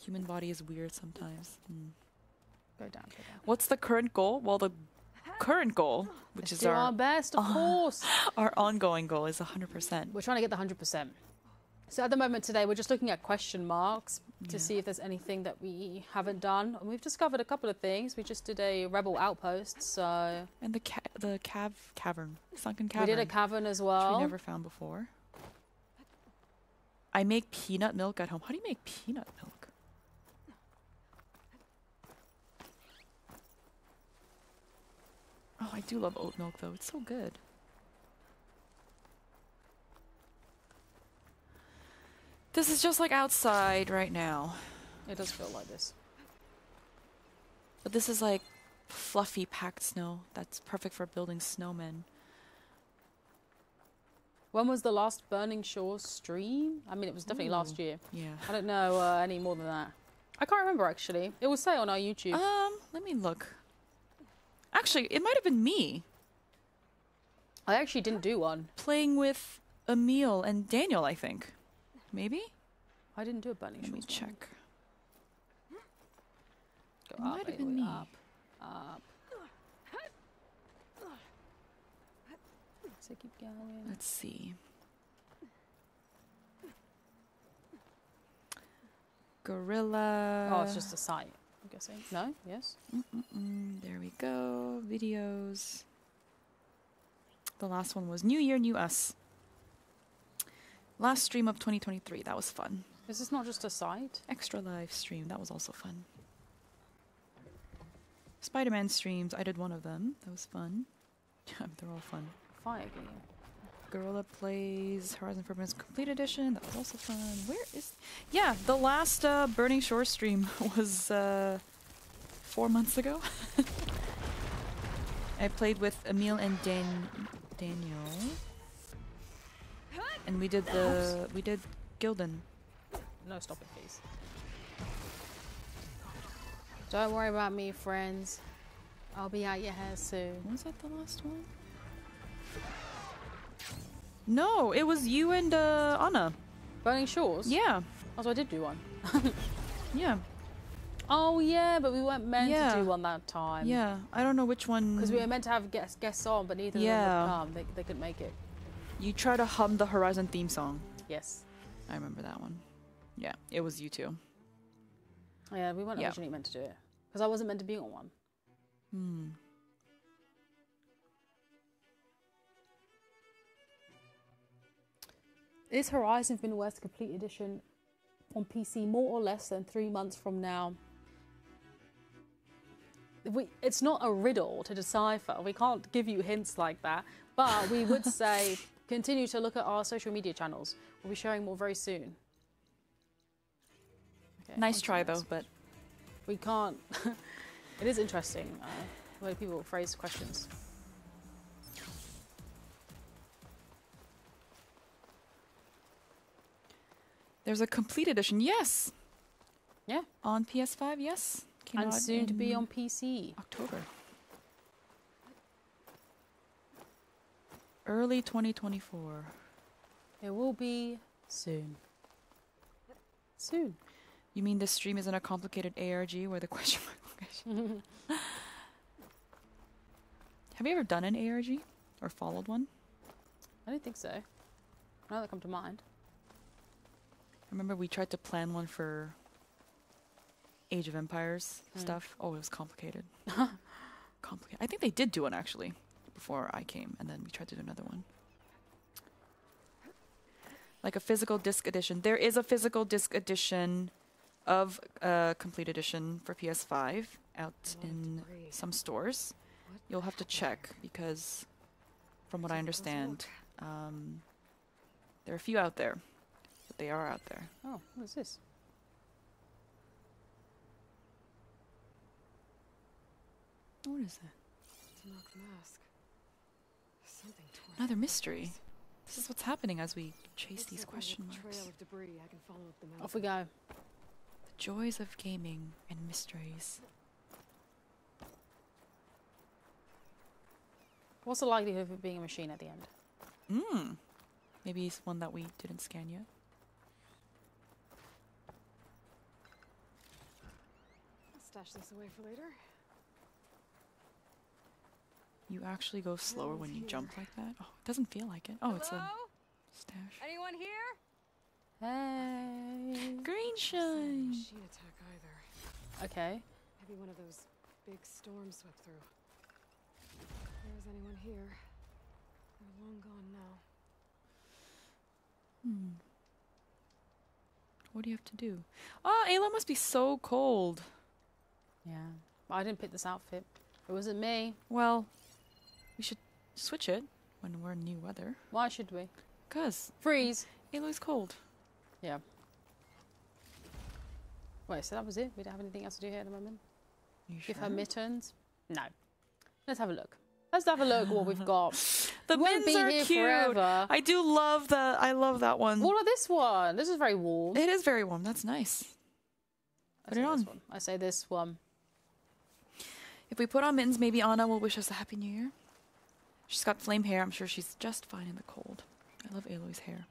Human body is weird sometimes. Mm. go down go down What's the current goal? Well, the current goal, which Let's is our our best of Ah. course our ongoing goal, is 100%. we're trying to get the 100% so at the moment today we're just looking at question marks to Yeah. see if there's anything that we haven't done and we've discovered a couple of things we just did a rebel outpost so And the ca- the cav cavern, sunken cavern, we did a cavern as well, which well we never found before. I make peanut milk at home. How do you make peanut milk? Oh, I do love oat milk though. It's so good. This is just like outside right now. It does feel like this. But this is like fluffy packed snow. That's perfect for building snowmen. When was the last Burning Shores stream? I mean, it was definitely last year. Yeah. I don't know uh, any more than that. I can't remember actually. It will say on our YouTube. Um, let me look. Actually, it might have been me I actually didn't do one. playing with Emil and Daniel, I think. Maybe? I didn't do a Burning Let me Shores. one. check. Go It up, might have been me. Up, up. So keep going. Let's see. Guerrilla. oh, it's just a site. I'm guessing. No. Yes. Mm, there we go. Videos. The last one was New Year, New Us. Last stream of 2023. That was fun. Is this not just a site? Extra live stream. That was also fun. Spider Man streams. I did one of them. That was fun. They're all fun. Fire game. Guerrilla plays Horizon Forbidden Complete Edition. That was also fun. Where is? Yeah, the last uh, Burning Shore stream was uh, four months ago. I played with Emil and Dan- Daniel, and we did the we did Gildun. No, stop it, please. Don't worry about me, friends. I'll be out your hair soon. Was that the last one? No, it was you and uh, Anna. Burning Shores? Yeah, Oh, so I did do one. yeah, Oh, yeah, but we weren't meant Yeah. to do one that time. yeah. I don't know which one. Because we were meant to have guests, guests on, but neither Yeah. of them would come. They, they couldn't make it. You try to hum the Horizon theme song. Yes. I remember that one. Yeah, it was you two. Yeah, we weren't Yeah. originally meant to do it. Because I wasn't meant to be on one. Hmm. Is Horizon Forbidden West Complete Edition on PC more or less than three months from now? We, it's not a riddle to decipher. We can't give you hints like that. But we would say continue to look at our social media channels. We'll be sharing more very soon. Okay, Nice try though, but We can't. it is interesting uh, the way people phrase questions. there's a complete edition. Yes, Yeah. on PS5. Yes, Came and soon to be on PC. October. Early 2024. It will be soon. Soon. You mean this stream isn't a complicated ARG where the question mark? Have you ever done an ARG or followed one? I don't think so. None that come to mind. Remember we tried to plan one for Age of Empires Hmm. stuff. Oh, it was complicated. complicated. I think they did do one actually before I came, and then we tried to do another one. Like a physical disc edition. There is a physical disc edition of a complete edition for PS5 out in some stores. What You'll have to check because, from what I understand, um, there are a few out there, but they are out there. Oh, what is this? What is that? It's mask. Something torn. Another mystery. This is what's happening as we chase these question marks. Trail of debris. I can follow up the mountain. Off we go. The joys of gaming and mysteries. What's the likelihood of it being a machine at the end? Mmm. Maybe it's one that we didn't scan yet. I'll stash this away for later. You actually go slower one's when you here. jump like that. Oh, it doesn't feel like it. Oh, it's a stash. Anyone here? Hey. Green Not shine. machine attack either. Okay. Maybe one of those big storms swept through. If there was anyone here, they're long gone now. Hmm. What do you have to do? Oh, Aloy must be so cold. Yeah. I didn't pick this outfit. It wasn't me. Well, we should switch it when we're in new weather. Why should we? Cause Freeze. Aloy's cold. Yeah. Wait, so that was it? We don't have anything else to do here at the moment? You Give her mittens? No. Let's have a look. Let's have a look what we've got. The mittens be are here cute. forever. I do love that. I love that one. What about this one? This is very warm. It is very warm. That's nice. I put say it this on. one. I say this one. If we put on mittens, maybe Anna will wish us a happy new year. She's got flame hair. I'm sure she's just fine in the cold. I love Aloy's hair.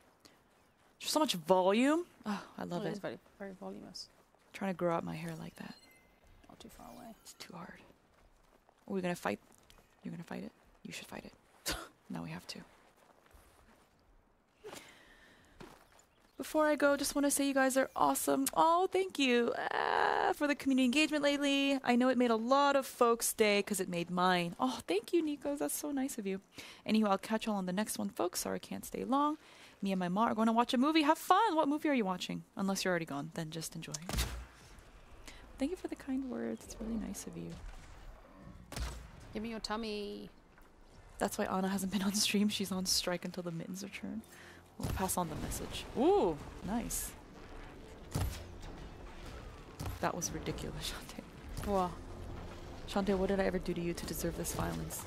There's so much volume. Oh, I love oh, it. It's very, very voluminous. trying to grow out my hair like that. Not too far away. It's too hard. Are we gonna fight? You're gonna fight it? You should fight it. now we have to. Before I go, just want to say you guys are awesome. Oh, thank you ah, for the community engagement lately. I know it made a lot of folks' day because it made mine. Oh, thank you, Nikos. That's so nice of you. Anywho, I'll catch you all on the next one, folks. Sorry I can't stay long. Me and my mom are going to watch a movie. Have fun. What movie are you watching? Unless you're already gone, then just enjoy. Thank you for the kind words. It's really nice of you. Give me your tummy. That's why Anna hasn't been on stream. She's on strike until the mittens return. We'll pass on the message. Ooh, nice. That was ridiculous, Chante. What? Chante, what did I ever do to you to deserve this violence?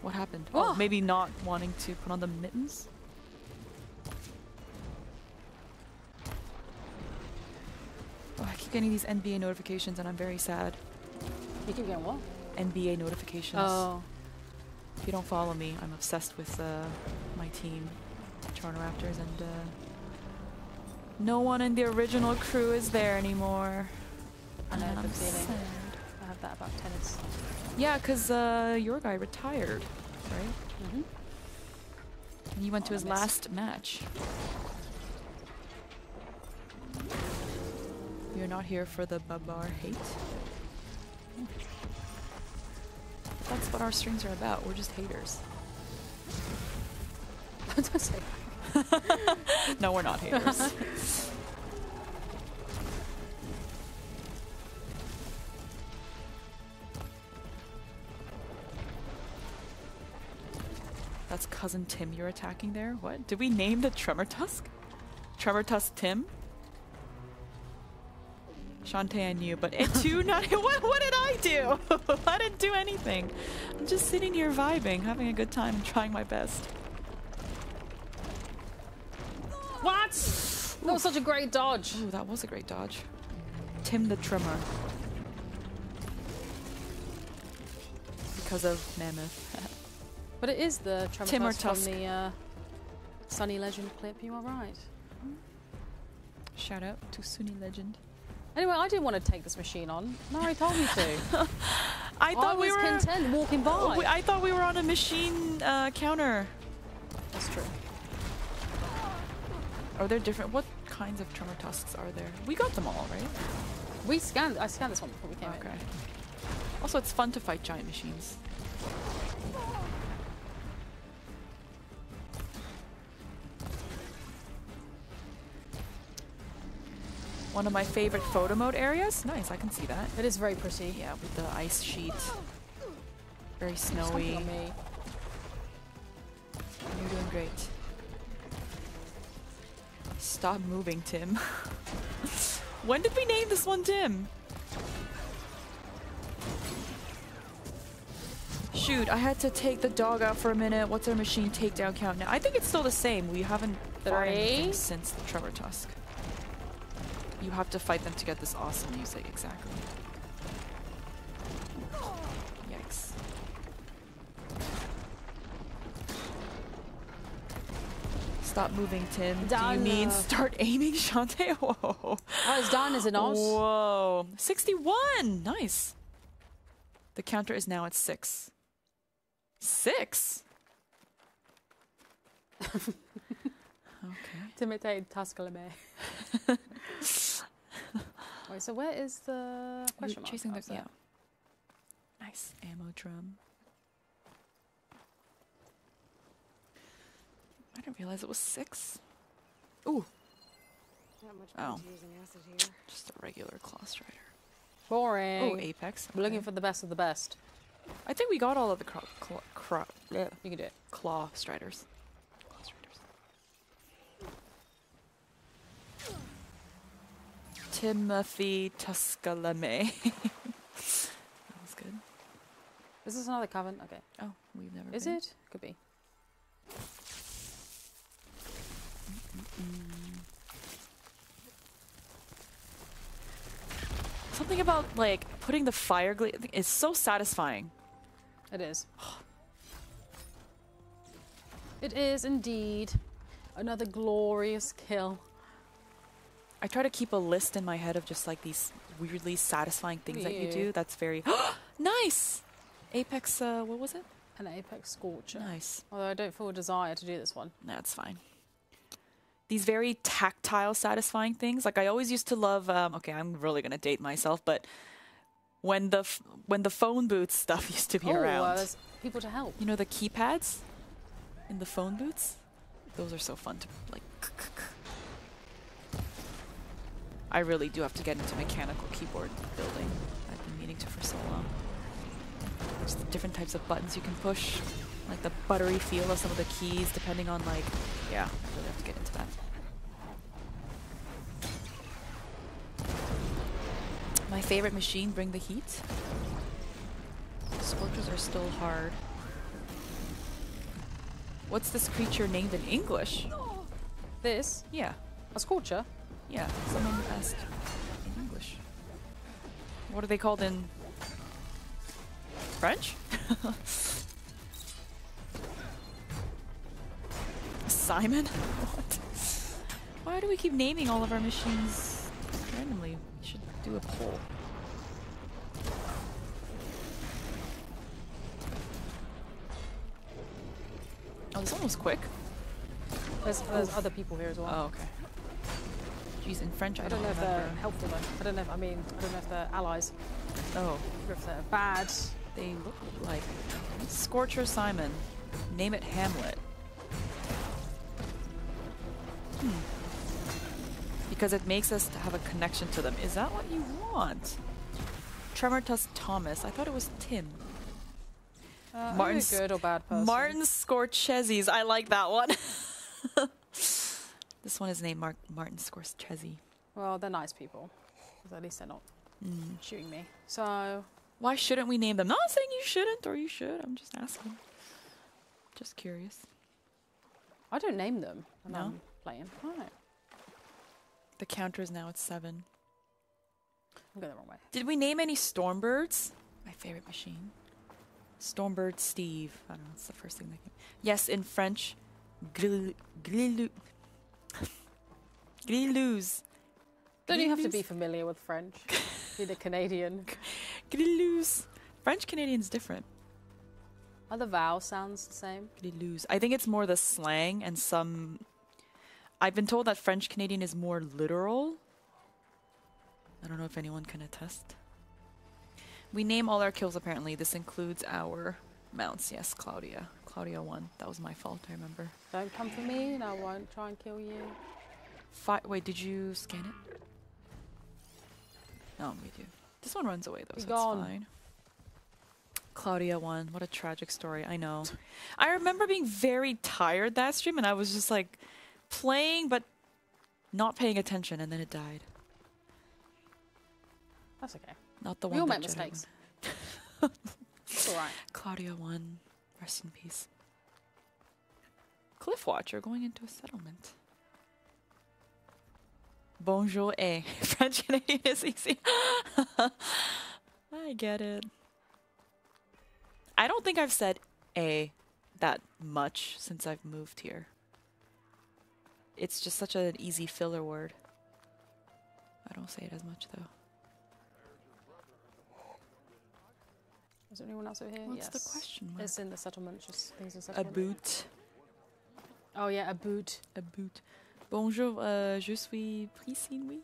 What happened? Oh, What? maybe not wanting to put on the mittens? Oh, I keep getting these NBA notifications and I'm very sad. You keep getting what? NBA notifications. Oh. If you don't follow me, I'm obsessed with uh, my team, Toronto Raptors, and uh, no one in the original crew is there anymore. I know the feeling. sad. I have that about tennis. Yeah, because uh, your guy retired, right? Mm-hmm. And you went to Oh, I his last match. You're not here for the Babar hate? That's what our streams are about. We're just haters. Don't say No, we're not haters. That's cousin Tim you're attacking there? What? Did we name the Tremor Tusk? Tremor Tusk Tim? Chante, and you, but it not. What, what did I do? I didn't do anything. I'm just sitting here vibing, having a good time, and trying my best. What? That was such a great dodge. Ooh, that was a great dodge. Tim the Trimmer. Because of Mammoth. But it is the Tremor Tim or Tusk from the uh, Sunny Legend clip. You are right. Shout out to Sunny Legend. Anyway, I didn't want to take this machine on. Narae told me to. I I thought was we were. content walking by. we- I thought we were on a machine uh, counter. That's true. Are there different? What kinds of Tremor Tusks are there? We got them all, right? We scanned. I scanned this one before we came Okay. Also, it's fun to fight giant machines. One of my favorite photo mode areas. Nice, I can see that. It is very pretty. Yeah, with the ice sheet. Very snowy. You're doing great. Stop moving, Tim. when did we name this one Tim? Shoot, I had to take the dog out for a minute. What's our machine takedown count now? I think it's still the same. We haven't anything since the Tremor Tusk. You have to fight them to get this awesome music, exactly. Stop moving, Tim. Do you mean start aiming, Chante? Whoa. Oh, it's done, is it not? Whoa. 61! Nice. The counter is now at six. Six? okay. To imitate Wait, so where is the You're question mark? chasing Oh, the yeah. Nice ammo drum. I didn't realize it was six. Ooh, Not much Oh. using acid here. just a regular claw strider. Boring. Oh, Apex. We're looking for the best of the best. I think we got all of the claw, claw, claw, Yeah, you can do it. claw striders. Claw striders. Timothy Tuscalame. that was good. Is this another coven? Okay. Oh, we've never. Is been. it? Could be. Something about like putting the fire is so satisfying. It is. It is indeed another glorious kill. I try to keep a list in my head of just like these weirdly satisfying things that you do. That's very nice. Apex. Uh, what was it? An apex scorcher. Nice. Although I don't feel a desire to do this one. That's fine. These very tactile, satisfying things. Like I always used to love. Um, okay, I'm really gonna date myself, but when the f- when the phone booth stuff used to be oh, around, uh, there's people to help. you know the keypads in the phone booths. Those are so fun to like. I really do have to get into mechanical keyboard building. I've been meaning to for so long. Just the different types of buttons you can push, like the buttery feel of some of the keys, depending on like, yeah, I really have to get into that. My favorite machine, Bring the Heat. Scorchers are still hard. What's this creature named in English? This, Yeah, a scorcher. yeah, someone asked in English. What are they called in French? Simon? What? Why do we keep naming all of our machines randomly? We should do a poll. Oh, this one was quick. There's, there's other people here as well. Oh, okay. Jeez, in French, I, I don't know if they're helpful though. I don't know. If, I mean, I don't know if they're allies Oh, or if they're bad. they look like Scorcher Simon. Name it Hamlet. Hmm. Because it makes us have a connection to them. Is that what you want? Tremertus Thomas. I thought it was Tim. Uh, Martin Martin's good or bad person. Martin Scorchese. I like that one. this one is named Mark Martin Scorsese. Well, they're nice people. at least they're not Mm. shooting me. So Why shouldn't we name them? Not saying you shouldn't or you should. I'm just asking. Just curious. I don't name them No? I'm playing. Right. The counter is now at seven. I'm going the wrong way. Did we name any Stormbirds? My favorite machine. Stormbird Steve. I don't know. It's the first thing that came. Yes, in French, grill, grillu, grillus. Don't you have to be familiar with French? Be the Canadian. Grillus. French Canadian's different. Are the vowel sounds the same? Grillus. I think it's more the slang and some. I've been told that French Canadian is more literal. I don't know if anyone can attest. We name all our kills apparently. This includes our mounts. Yes, Claudia. Claudia won. That was my fault, I remember. Don't come for me and I won't try and kill you. Fi- wait, did you scan it? No, we do. This one runs away though, so gone. it's fine. Claudia won. What a tragic story. I know. I remember being very tired that stream, and I was just like playing but not paying attention, and then it died. That's okay. Not the We one. all that make mistakes. It's alright. Claudia won. Rest in peace. Cliff Watcher going into a settlement. Bonjour, eh? French Canadian is easy. I get it. I don't think I've said a that much since I've moved here. It's just such an easy filler word. I don't say it as much though. Is there anyone else over here? What's yes. the question mark? It's in the settlement, just things in A settlement. boot. Oh yeah, a boot. A boot. Bonjour, euh, je suis Priscine, oui.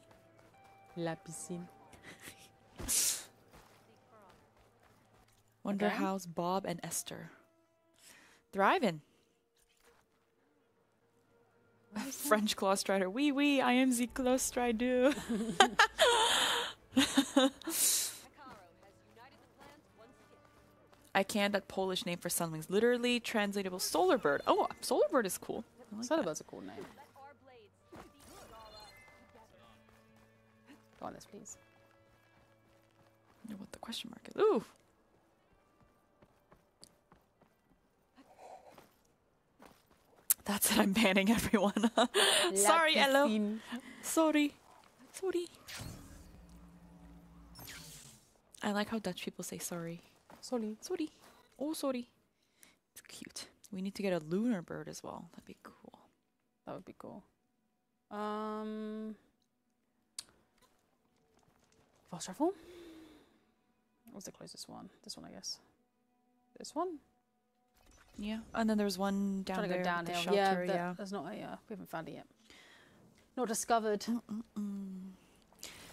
La piscine. Wonder Okay. how's Bob and Esther. Thriving. French claw strider. Oui, oui, I am the claw strider. I can that Polish name for sunwings. Literally translatable solar bird. Oh, solar bird is cool. I like that. Solarbird's a cool name. Go on this, please. I wonder what the question mark is. Ooh. That's it. I'm banning everyone. Sorry, hello. Sorry. Sorry. I like how Dutch people say sorry. Sorry. Sorry. Oh, sorry. It's cute. We need to get a lunar bird as well. That'd be cool. That would be cool. Um, fast travel. What's the closest one? This one, I guess. This one. Yeah. And then there's one down Trying to there. go with the downhill. Yeah, shelter, that- yeah. there's not a. We haven't found it yet. Not discovered. Mm.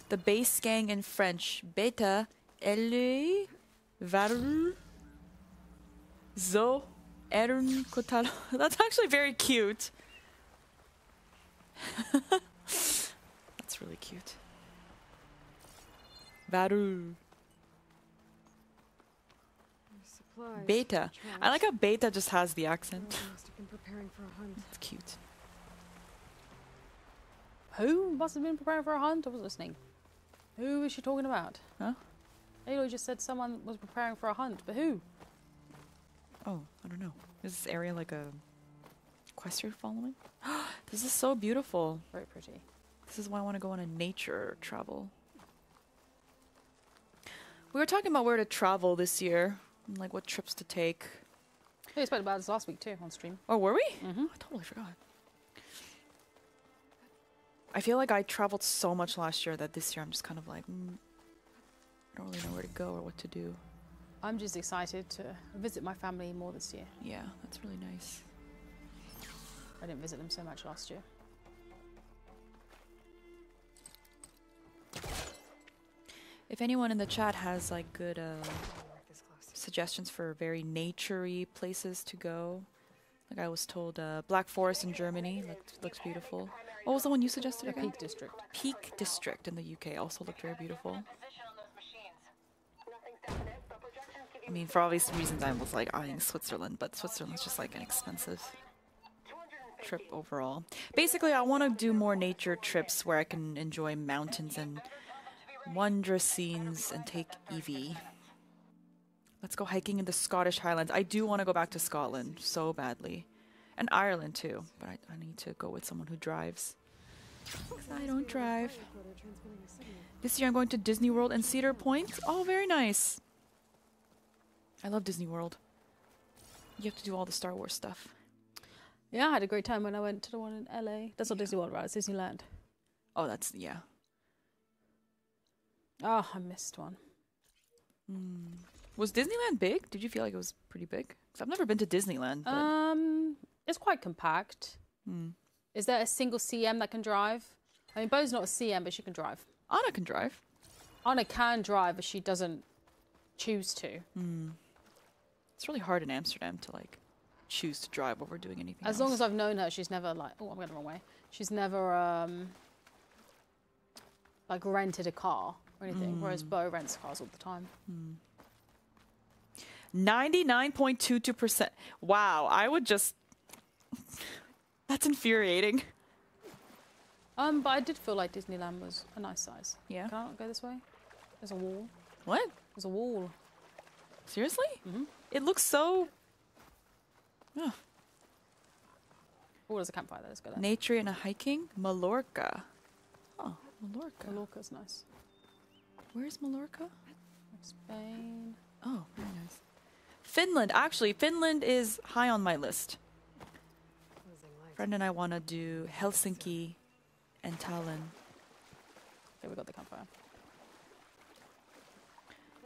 The base gang in French. Beta, elle, varl, zo, ern, kotalo. That's actually very cute. That's really cute. Varul. Beta. I like how Beta just has the accent. Someone must have been preparing for a hunt. It's cute. Who must have been preparing for a hunt? I was listening. Who is she talking about? Huh? Aloy just said someone was preparing for a hunt, but who? Oh, I don't know. Is this area like a quest you're following? this is so beautiful. Very pretty. This is why I want to go on a nature travel. We were talking about where to travel this year. And, like what trips to take. We spoke about this last week too on stream. Oh, were we? Mm-hmm. I totally forgot. I feel like I traveled so much last year that this year I'm just kind of like, mm, I don't really know where to go or what to do. I'm just excited to visit my family more this year. Yeah, that's really nice. I didn't visit them so much last year. If anyone in the chat has like good uh, Work this close. Suggestions for very naturey places to go, like I was told, uh, Black Forest in Germany looked, looks beautiful. What was the one you suggested again? Peak District. Peak District in the UK also looked very beautiful. Position on those machines. Nothing's definite, but projections give I mean, for obvious reasons, I was like eyeing Switzerland, but Switzerland's just like an expensive trip overall. Basically, I want to do more nature trips where I can enjoy mountains and wondrous scenes and take Evie. Let's go hiking in the Scottish Highlands. I do want to go back to Scotland so badly. And Ireland too, but I, I need to go with someone who drives. I don't drive. Recorder transmitting a signal. This year I'm going to Disney World and Cedar Point. Oh, very nice. I love Disney World. You have to do all the Star Wars stuff. Yeah, I had a great time when I went to the one in LA. That's not Disney World, right? It's Disneyland. Oh, that's yeah. Oh, I missed one. Mm. Was Disneyland big? Did you feel like it was pretty big? Because I've never been to Disneyland. But, Um, it's quite compact. Hmm. Is there a single CM that can drive? I mean, Bo's not a CM, but she can drive. Anna can drive. Anna can drive, but she doesn't choose to. It's really hard in Amsterdam to like choose to drive over doing anything. As long as I've known her, she's never like, oh, I'm going the wrong way. She's never um like rented a car or anything. Whereas Bo rents cars all the time. 99.22%. Wow, I would just. That's infuriating. Um, but I did feel like Disneyland was a nice size. Yeah. Can I not go this way? There's a wall. What? There's a wall. Seriously? Mm-hmm. It looks so Oh, there's a campfire there. Let's go there. nature and a hiking. Mallorca. Oh, Mallorca. Mallorca's nice. Where's Mallorca? Spain. Oh, very nice. Finland. Actually, Finland is high on my list. Friend and I want to do Helsinki and Tallinn. Okay, we got the campfire.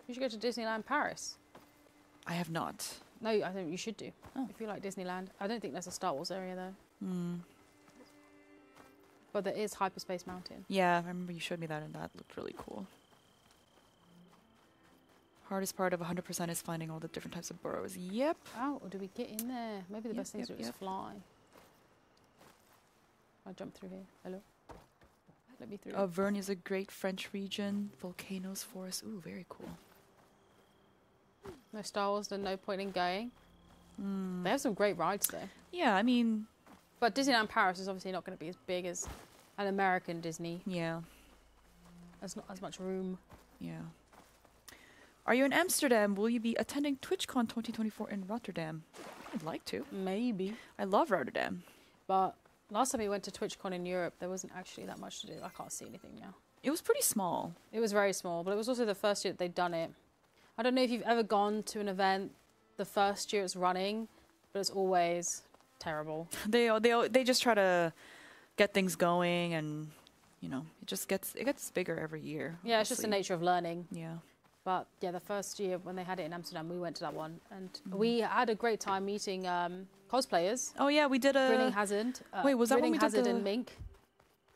You should go to Disneyland Paris. I have not. No, I think you should do. Oh. If you like Disneyland. I don't think there's a Star Wars area though. Hmm. But there is Hyperspace Mountain. Yeah, I remember you showed me that, and that looked really cool. Hardest part of 100% is finding all the different types of burrows. Yep. Oh, or do we get in there? Maybe the Yep, best thing yep, to do is yep. fly. I'll jump through here. Hello? Let me through. Auvergne is a great French region. Volcanoes, forests. Ooh, very cool. No Star Wars, then no point in going. Mm. They have some great rides there. Yeah, I mean, But Disneyland Paris is obviously not going to be as big as an American Disney. yeah, There's not as much room. yeah. Are you in Amsterdam? Will you be attending TwitchCon 2024 in Rotterdam? I'd like to. Maybe. I love Rotterdam. But last time we went to TwitchCon in Europe, there wasn't actually that much to do. I can't see anything now. It was pretty small. It was very small, but it was also the first year that they'd done it. I don't know if you've ever gone to an event the first year it's running, but it's always terrible. They they they just try to get things going, and you know, it just gets it gets bigger every year. Yeah, it's just the nature of learning. Yeah. But yeah, the first year when they had it in Amsterdam, we went to that one, and we had a great time meeting um, cosplayers. Oh yeah, we did a. Grinning Hazard. Uh, wait, was that when Grinning we did Hazard the and Mink?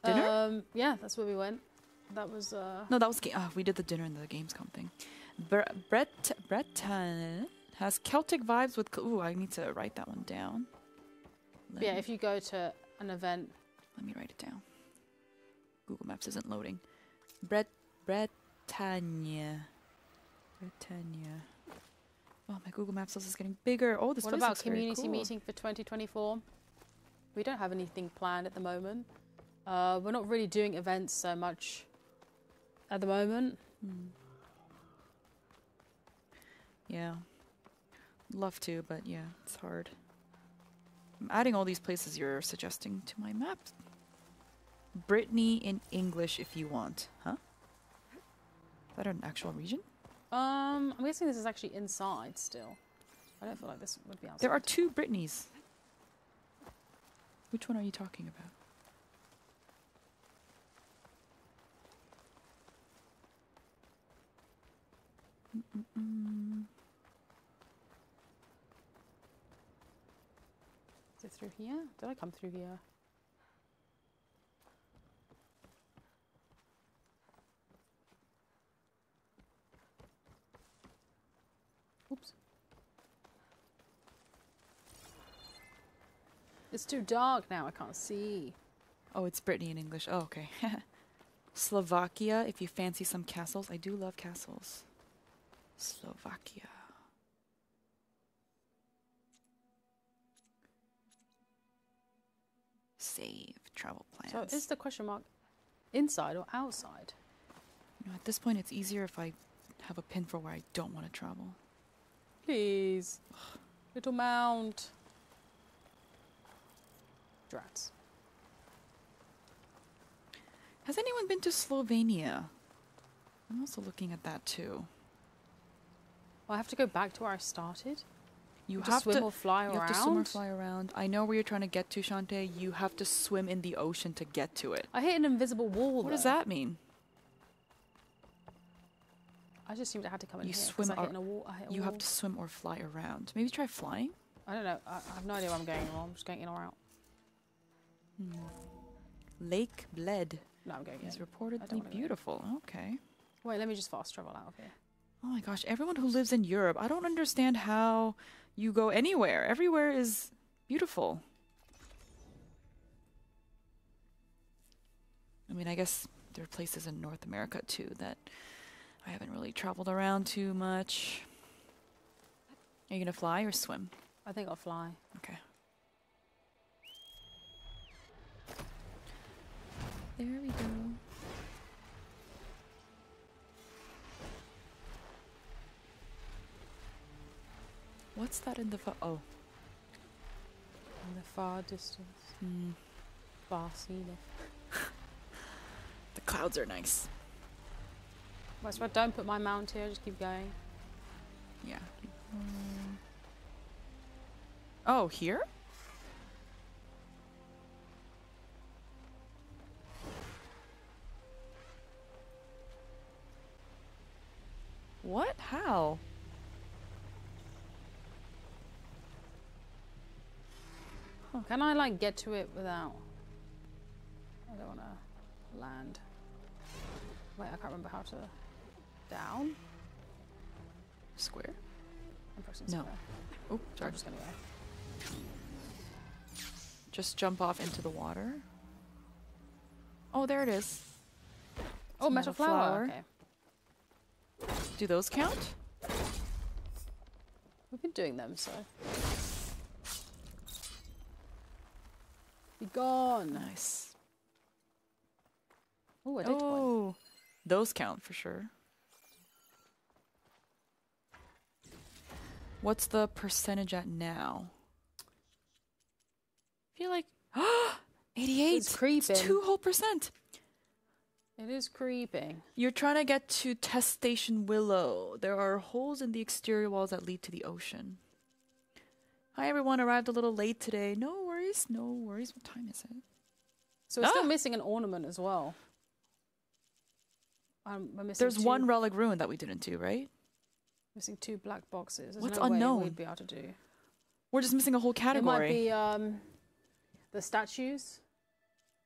dinner? Um, yeah, that's where we went. That was. Uh, No, that was uh, we did the dinner and the Gamescom thing. Bre- Brett Breton has Celtic vibes with. Ooh, I need to write that one down. Let yeah, if you go to an event, let me write it down. Google Maps isn't loading. Bret Bretagne. Bretagne. Oh, my Google Maps is getting bigger. Oh, this what about community cool. meeting for 2024? We don't have anything planned at the moment. Uh, we're not really doing events so much at the moment. Hmm. Yeah. Love to, but yeah, it's hard. I'm adding all these places you're suggesting to my map. Brittany in English if you want. Huh? Is that an actual region? Um, I'm guessing this is actually inside still. I don't feel like this would be outside. There are two Britneys. Which one are you talking about? Mm-mm-mm. Is it through here? Did I come through here? Oops. It's too dark now. I can't see. Oh, it's Brittany in English. Oh, okay. Slovakia, if you fancy some castles. I do love castles. Slovakia. Save travel plans. So is the question mark inside or outside? You know, at this point, it's easier if I have a pin for where I don't want to travel. Please. Little mound. Drats. Has anyone been to Slovenia? I'm also looking at that too. Well, I have to go back to where I started. You have swim to or fly you have to swim or around? fly around. I know where you're trying to get to, Chante. You have to swim in the ocean to get to it. I hit an invisible wall. What does that mean? I just assumed I had to come in You here swim ar- in a wall. I hit a You have to swim or fly around. Maybe try flying. I don't know. I, I have no idea where I'm going. I'm just going in or out. Hmm. Lake Bled No, I'm going in. is I reportedly beautiful. Okay. Wait, let me just fast travel out of here. Oh my gosh, everyone who lives in Europe, I don't understand how you go anywhere. Everywhere is beautiful. I mean, I guess there are places in North America too that I haven't really traveled around too much. Are you gonna fly or swim? I think I'll fly. Okay. There we go. What's that in the far? Oh, In the far distance, hmm. far seen the clouds are nice. So I don't put my mount here. Just keep going. Yeah. going. Oh, here? What? How? Can I like get to it without? I don't want to land. Wait, I can't remember how to. Down. Square? I'm pressing No. square. Oh, I'm sorry. just gonna go. Just jump off into the water. Oh, there it is. Oh, metal, metal flower. flower. Okay. Do those count? We've been doing them, so. Be gone. Nice. Oh, data point. Oh, those count for sure. What's the percentage at now? I feel like 88. It's creeping. two whole percent. It is creeping. You're trying to get to test station Willow. There are holes in the exterior walls that lead to the ocean. Hi everyone, arrived a little late today. No worries, no worries. What time is it? So we're still Ah! missing an ornament as well. Um, There's two, one relic ruin that we didn't do, right? Missing two black boxes. There's What's no way unknown? we'd be able to do. We're just missing a whole category. It might be um, the statues.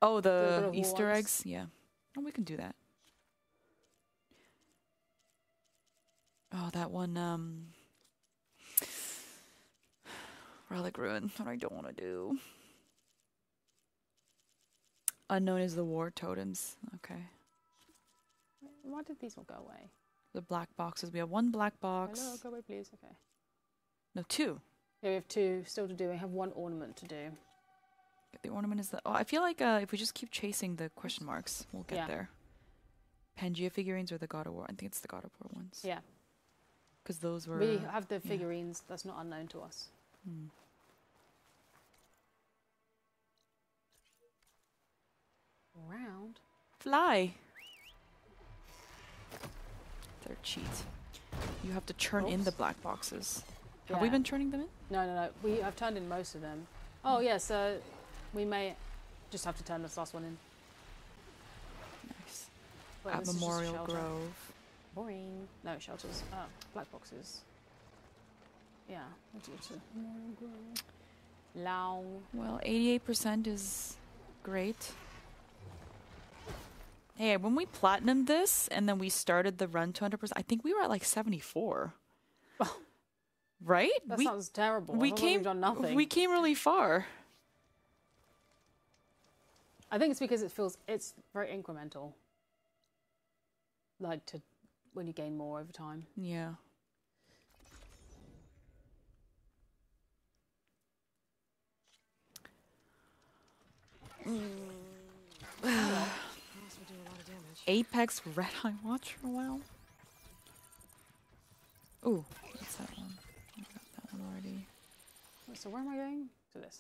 Oh, the, little Easter ones. eggs? Yeah. Oh, we can do that. Oh, that one, um. Relic Ruin. What I don't want to do. Unknown is the war totems. Okay. Why did these all go away? The black boxes. We have one black box. Hello, go away, please. Okay. No, two. Yeah, we have two still to do. We have one ornament to do. The ornament is the. Oh, I feel like uh, if we just keep chasing the question marks, we'll get Yeah. there. Pangea figurines or the God of War? I think it's the God of War ones. Yeah. Because those were. we have the yeah. figurines. That's not unknown to us. Hmm. Round. Fly. Third cheat. you have to churn in the black boxes. Have we been turning them in? No, no, no. We I've turned in most of them. Oh yeah, so we may just have to turn this last one in. Nice. Wait, At this is just a Memorial. Grove. Boring. No shelters. Uh, black boxes. Yeah. We'll do it Memorial Grove. Long. Well, 88% is great. Hey, when we platinumed this and then we started the run to 100%, I think we were at like 74. right? That we sounds terrible. we came nothing. we came really far. I think it's because it feels it's very incremental. Like to when you gain more over time. Yeah. Mm. Must be doing a lot of damage. Apex Red Eye Watcher. Wow. Ooh, what's that one? I got that one already. So where am I going? To this.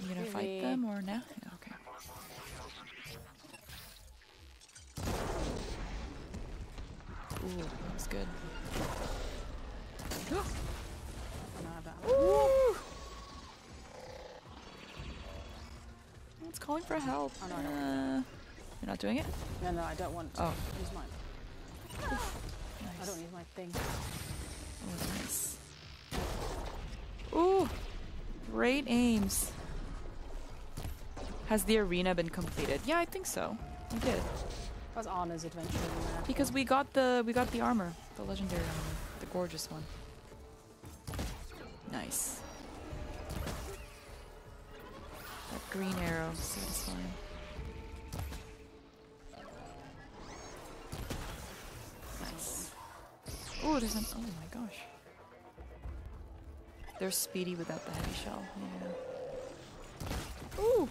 You gonna Maybe- fight them or now? Yeah, okay. Ooh, that was good. No. Ooh. It's calling for help. Oh, no, Uh, you're not doing it? No, no, I don't want to Oh. use mine. I don't use my thing. Oh, nice. Ooh, great aims. Has the arena been completed? Yeah, I think so. We did That's Anna's adventure because we got the we got the armor, the legendary armor, the gorgeous one. Nice. Green arrow, satisfying. Nice. Oh, there's an. Oh my gosh. They're speedy without the heavy shell. Yeah. Ooh.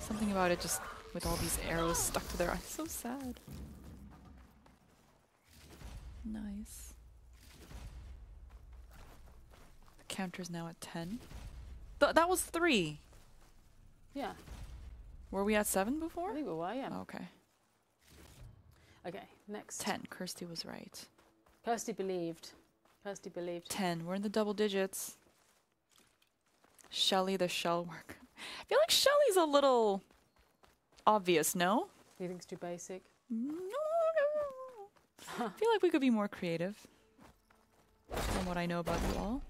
Something about it just with all these arrows stuck to their eyes. So sad. Nice. The counter's now at 10. Th- that was 3. Yeah, Were we at 7 before? I think we were. Yeah. Okay. Okay, next. 10. Kirsty was right. Kirsty believed. Kirsty believed. 10. We're in the double digits. Shelly the shell work. I feel like Shelly's a little obvious, no? You think it's too basic? No, no. I feel like we could be more creative. From what I know about you all.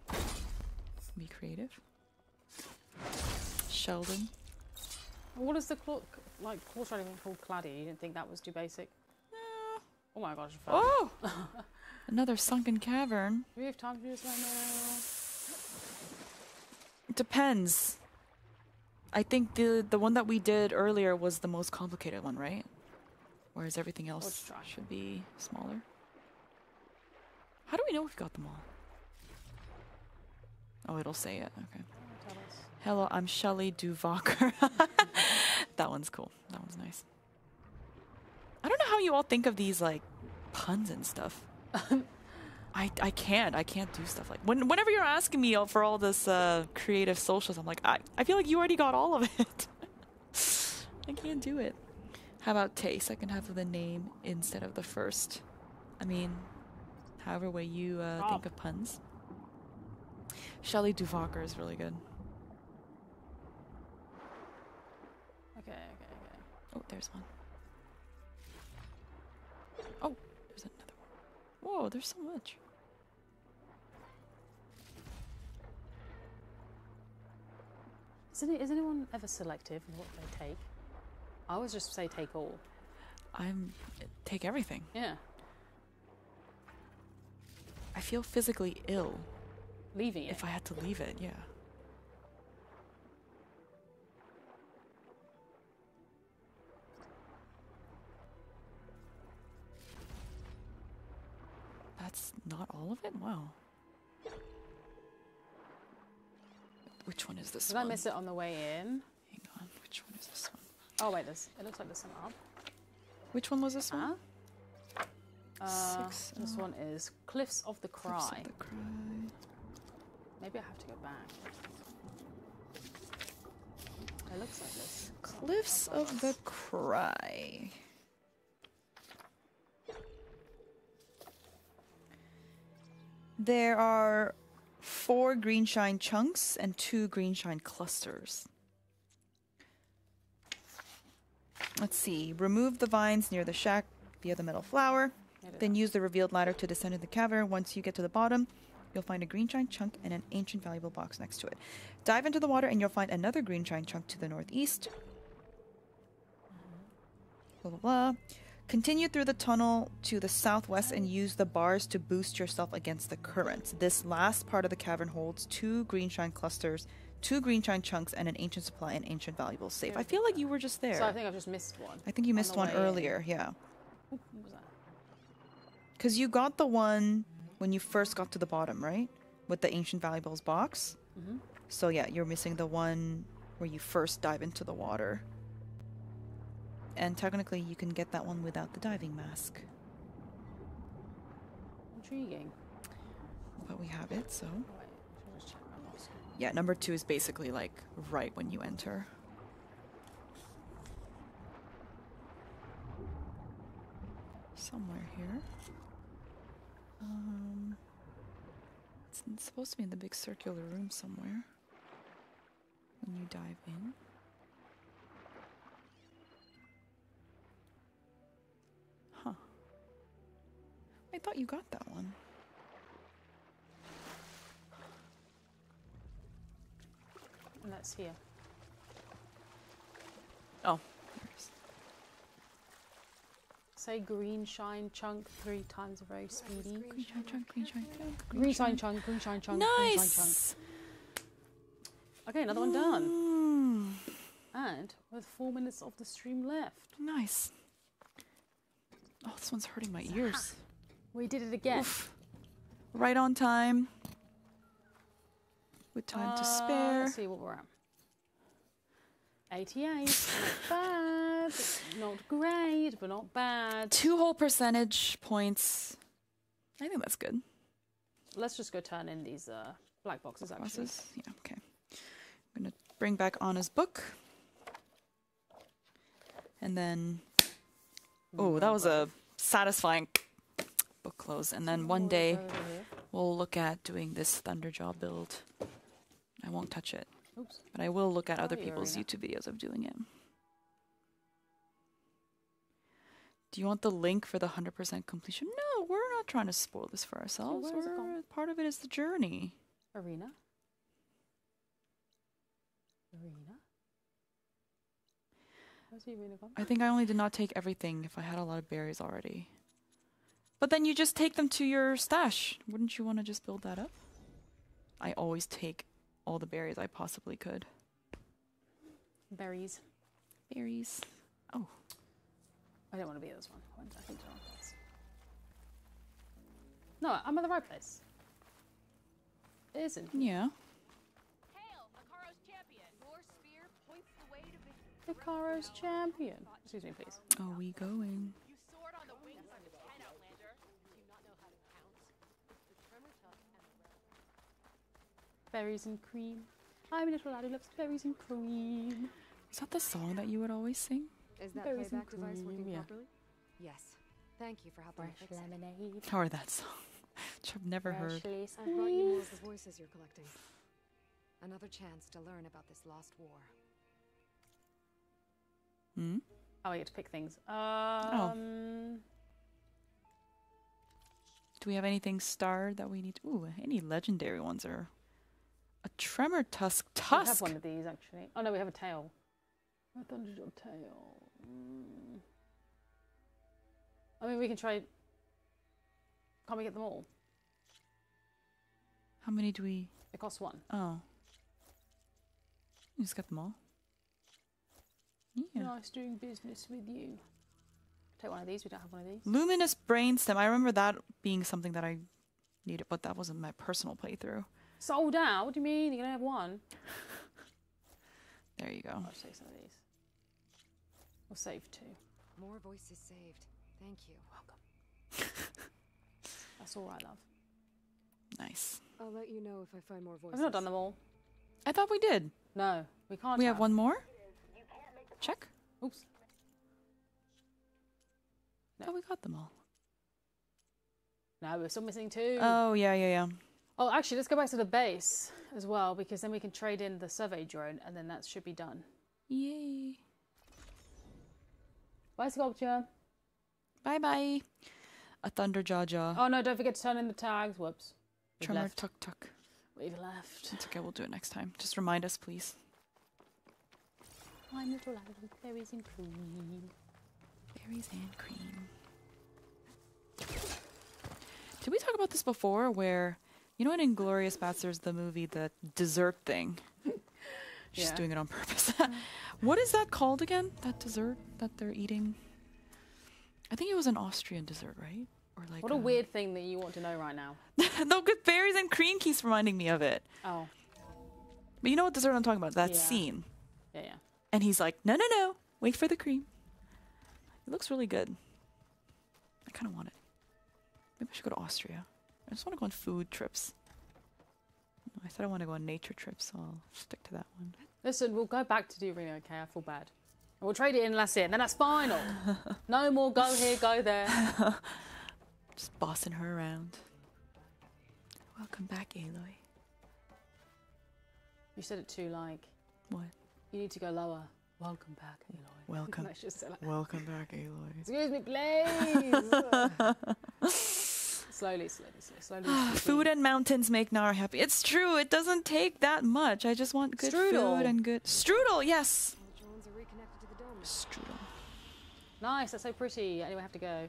Be creative. Sheldon. What is the clo- like horse riding called Claddie? You didn't think that was too basic? Oh my gosh! Oh! Another sunken cavern. Do we have time to do this right now? Depends. I think the the one that we did earlier was the most complicated one, right? Whereas everything else should be smaller. How do we know we've got them all? Oh, it'll say it. Okay. Hello, I'm Shelly Duvaker. that one's cool. That one's nice. I don't know how you all think of these like puns and stuff. I, I can't. I can't do stuff like when whenever you're asking me for all this uh, creative socials, I'm like I, I feel like you already got all of it. I can't do it. How about taste? Second half of the name instead of the first. I mean, however way you uh, think of puns. Shelly Duvaker is really good. Okay, okay, okay. Oh, there's one. Oh, there's another one. Whoa, there's so much. Is, any, is anyone ever selective in what they take? I always just say take all. I'm take everything. Yeah. I feel physically ill Leaving it. if I had to leave it. Yeah. That's not all of it. Wow. Which one is this Did I one? miss it on the way in? Hang on. Which one is this one? Oh wait, this It looks like there's some up. Which one was this one? Huh? Uh, Six, this uh, one is Cliffs of the Cliffs of the Cry. Maybe I have to go back. It looks like this. Cliffs of the Cry. There are four green shine chunks and two green shine clusters. Let's see. Remove the vines near the shack via the metal flower. Then use the revealed ladder to descend into the cavern. Once you get to the bottom, you'll find a green shine chunk and an ancient valuable box next to it. Dive into the water and you'll find another green shine chunk to the northeast. Blah blah blah. Continue through the tunnel to the southwest and use the bars to boost yourself against the currents. This last part of the cavern holds two green shine clusters, two green shine chunks, and an ancient supply and ancient valuables safe. I feel like you were just there. So I think I've just missed one. I think you missed the one way in. earlier, yeah. Oop, what was that? Because you got the one when you first got to the bottom, right? With the ancient valuables box. Mhm. So yeah, you're missing the one where you first dive into the water. And technically, you can get that one without the diving mask. Intriguing. But we have it, so. Right, I should just check my mask. Yeah, number two is basically like right when you enter. Somewhere here. Um, it's supposed to be in the big circular room somewhere. When you dive in. Huh. I thought you got that one. And that's here. Oh, there it is. Say green shine chunk three times, very speedy. Green shine chunk, green shine chunk, Green shine chunk, green shine chunk, green shine chunk. Nice. Okay, another one done. Mm, And with four minutes of the stream left. nice. Oh, this one's hurting my ears. We did it again. Right on time. With time to Uh, spare. Let's see what we're at. 88. not bad. Not great, but not bad. Two whole percentage points. I think that's good. Let's just go turn in these uh, black boxes, actually. Bosses. Yeah, okay. I'm gonna bring back Anna's book. And then Oh, that was a satisfying book close. And then one day we'll look at doing this Thunderjaw build. I won't touch it, Oops. but I will look at other Oh, people's YouTube videos of doing it. Do you want the link for the 100% completion? No, we're not trying to spoil this for ourselves. where is it We're- part of it is the journey. Arena. Arena. Where's the arena gone? I think I only did not take everything if I had a lot of berries already. But then you just take them to your stash. Wouldn't you want to just build that up? I always take all the berries I possibly could. Berries. Berries. Oh, I don't want to be at this one. I went, I think, to the wrong place. No, I'm at the right place. It isn't. yeah. Hail, Makaro's champion. Your spear points the way to victory. Vicaro's champion. Excuse me, please. Are we going? You soared on the wings of the ten, Outlander. Do you not know how to count? The tremor tusk and the. Berries and cream. I'm a little lad who loves berries and cream. Is that the song that you would always sing? Is that Berries and playback device working yeah. properly? Yes. Thank you for helping me Fresh fix it. Or that song, which I've never heard. Freshly I've brought you more of the voices you're collecting. Another chance to learn about this lost war. Hmm? Oh, I get to pick things. Um, Do we have anything starred that we need? To, ooh, any legendary ones are. A tremor tusk Tusk. we have one of these actually. Oh no, we have a tail. A thunderjaw tail. Mm. I mean, we can try. Can't we get them all? How many do we? It costs one. Oh, you just got them all. Yeah. Nice doing business with you. Take one of these. We don't have one of these. Luminous brainstem. I remember that being something that I needed, but that wasn't my personal playthrough. Sold out. What do you mean? You're going to have one. There you go. I'll just take some of these. We'll save two. More voices saved. Thank you. Welcome. That's all right, love. Nice. I'll let you know if I find more voices. I've not done them all. I thought we did. No, we can't. We have one more. Check. Oops. Oh, we got them all. No, we're still missing two. Oh, yeah, yeah, yeah. oh, actually, let's go back to the base as well because then we can trade in the survey drone and then that should be done. Yay. Bye, sculpture. Bye bye. A thunder jaw jaw. Oh no, don't forget to turn in the tags. Whoops. We've Tremor left. tuk tuk. We've left. It's okay, we'll do it next time. Just remind us, please. My little island, berries and cream. Berries and cream. Did we talk about this before? Where, you know, in Inglourious Basterds, the movie, the dessert thing? She's Yeah. doing it on purpose. Mm-hmm. what is that called again? That dessert that they're eating? I think it was an Austrian dessert, right? Or like What a weird thing that you want to know right now. no, good berries and cream keeps reminding me of it. Oh, But you know what dessert I'm talking about? That Yeah. scene. yeah, yeah. And he's like, no, no, no, wait for the cream. It looks really good. I kind of want it. Maybe I should go to Austria. I just want to go on food trips. I said I want to go on nature trips, so I'll stick to that one. Listen, we'll go back to the arena, okay? I feel bad. And we'll trade it in, and that's it. And then that's final. no more go here, go there. Just bossing her around. Welcome back, Aloy. You said it too like, What? you need to go lower. Welcome back, Aloy. Welcome. Let's just say like, Welcome back, Aloy. Excuse me, please. slowly, slowly, slowly, slowly. Ah, food and mountains make Narae happy. It's true. It doesn't take that much. I just want good Strudel. food and good strudel. Yes, All drones are reconnected to the dome. now. strudel. Nice, that's so pretty. Anyway, I have to go.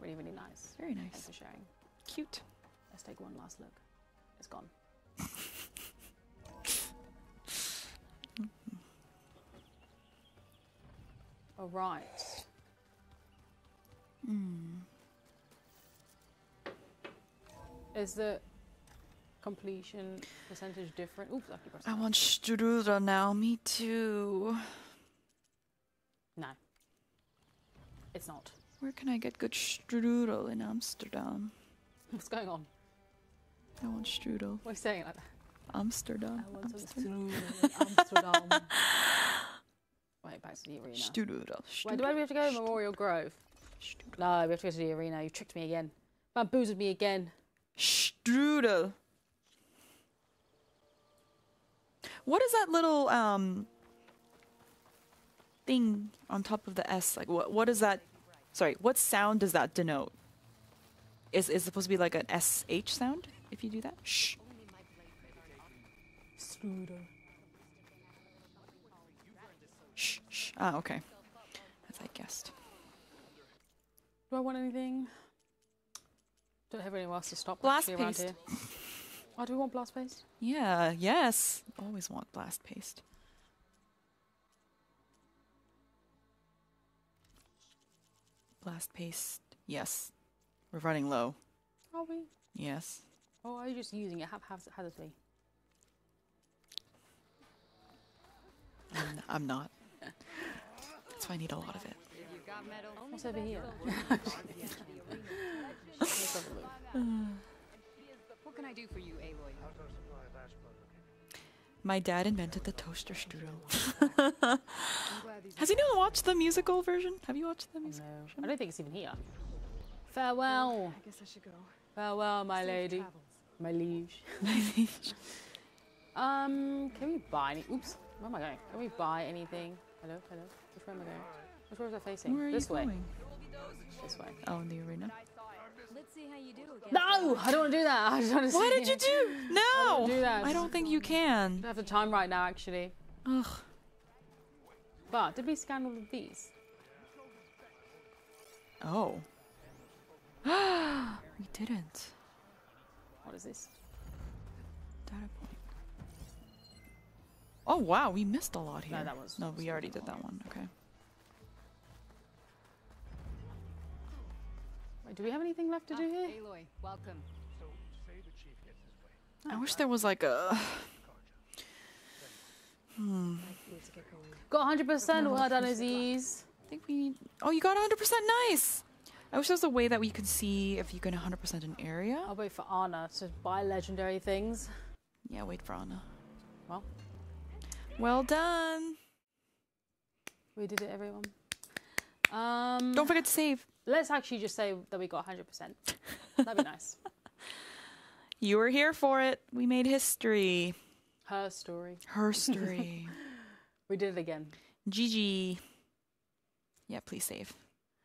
Really, really nice. Very nice. Thanks nice. for sharing. Cute. Let's take one last look. It's gone. All right. Hmm. Is the completion percentage different? Oops, I keep I want strudel now. Me too. No. It's not. Where can I get good strudel in Amsterdam? What's going on? I want strudel. Why are you saying like that? Amsterdam. I want Amsterdam. strudel in Amsterdam. Wait, back to the arena. Strudel. Wait, do we have to go to Memorial Grove? Strudel. No, we have to go to the arena. You tricked me again. Bamboozled me again. Strudel. What is that little um thing on top of the S? Like what what is that sorry, what sound does that denote? Is is it supposed to be like an SH sound if you do that? Shh. Strudel. Shh. shh. Ah, okay. As I guessed. Do I want anything? Don't have anyone else to stop Blast actually around paste. here. Oh, do we want blast paste? Yeah, yes. Always want blast paste. Blast paste. Yes. We're running low. Are we? Yes. Or are you just using it haphazardly? I'm, I'm not. That's why I need a lot of it. What's over here? Let's have a look. What can I do for you, Aloy? My dad invented the toaster strudel. I'm glad these Has anyone watched the musical version? Have you watched the musical? No, I don't think it's even here. Farewell. I guess I should go. Farewell, my Safe lady. travels. My liege. Um, can we buy any? Oops, where am I going? Can we buy anything? Hello, hello. Which way am I going? Which way was I facing? Where are this you way. going? This way. Oh, in the arena. No, I don't want to do that. I just want to Why see did you do? No, do that. I don't think you I can. don't have the time right now, actually. Ugh. But did we scan all of these? Oh. we didn't. What is this? Data point. Oh wow, we missed a lot here. No, that was- No, we already did that one. Okay. Do we have anything left to do here? Aloy, welcome. I wish there was like a. Need to get going. Got 100%. Well done, Aziz. I think we need. Oh, you got 100% nice. I wish there was a way that we could see if you get 100% an area. I'll wait for Anna to buy legendary things. Yeah, wait for Anna. Well, Well done. We did it, everyone. Um, Don't forget to save. Let's actually just say that we got 100%. That'd be nice. You were here for it. We made history. Her story. Her story. We did it again. GG. Yeah, please save.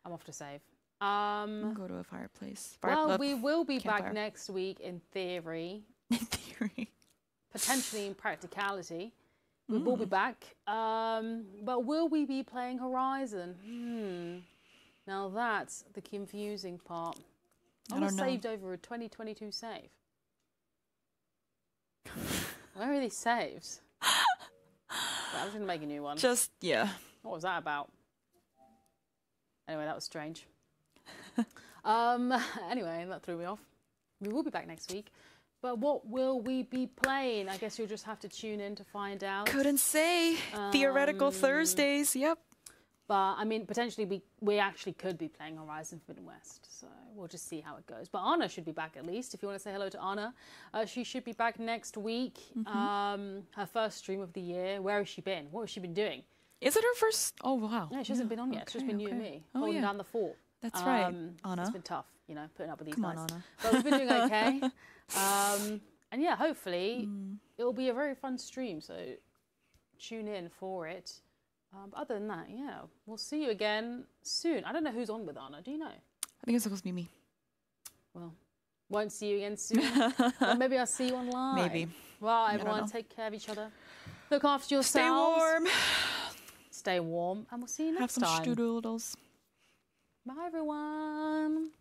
I'm off to save. Um, Go to a fireplace. Fire- well, uh, we will be back next week in theory, in theory. potentially in practicality. We will Hmm. be back. Um, but will we be playing Horizon? Hmm. Now that's the confusing part. I I was saved over a 2022 save. Where are these saves? I was going to make a new one. Just yeah. What was that about? Anyway, that was strange. um, anyway, that threw me off. We will be back next week. But what will we be playing? I guess you'll just have to tune in to find out. Couldn't say. Theoretical Um, Thursdays. Yep. But I mean, potentially we we actually could be playing Horizon Forbidden West, so we'll just see how it goes. But Anna should be back at least. If you want to say hello to Anna, uh, she should be back next week. Mm-hmm. Um, her first stream of the year. Where has she been? What has she been doing? Is it her first? Oh wow. Yeah, she hasn't been on yet. She's okay, been you and me, Oh, holding yeah. down the fort. That's right, Um, Anna. It's been tough, you know, putting up with these Come on. Anna. But we've been doing okay. um, and yeah, hopefully Mm. it'll be a very fun stream. So tune in for it. Um, but other than that, yeah, we'll see you again soon. I don't know who's on with Anna. Do you know? I think it's supposed to be me. Well, won't see you again soon. or maybe I'll see you online. Maybe. Well, everyone, take care of each other. Look after yourselves. Stay warm. Stay warm, and we'll see you next time. Have some time. Bye, everyone.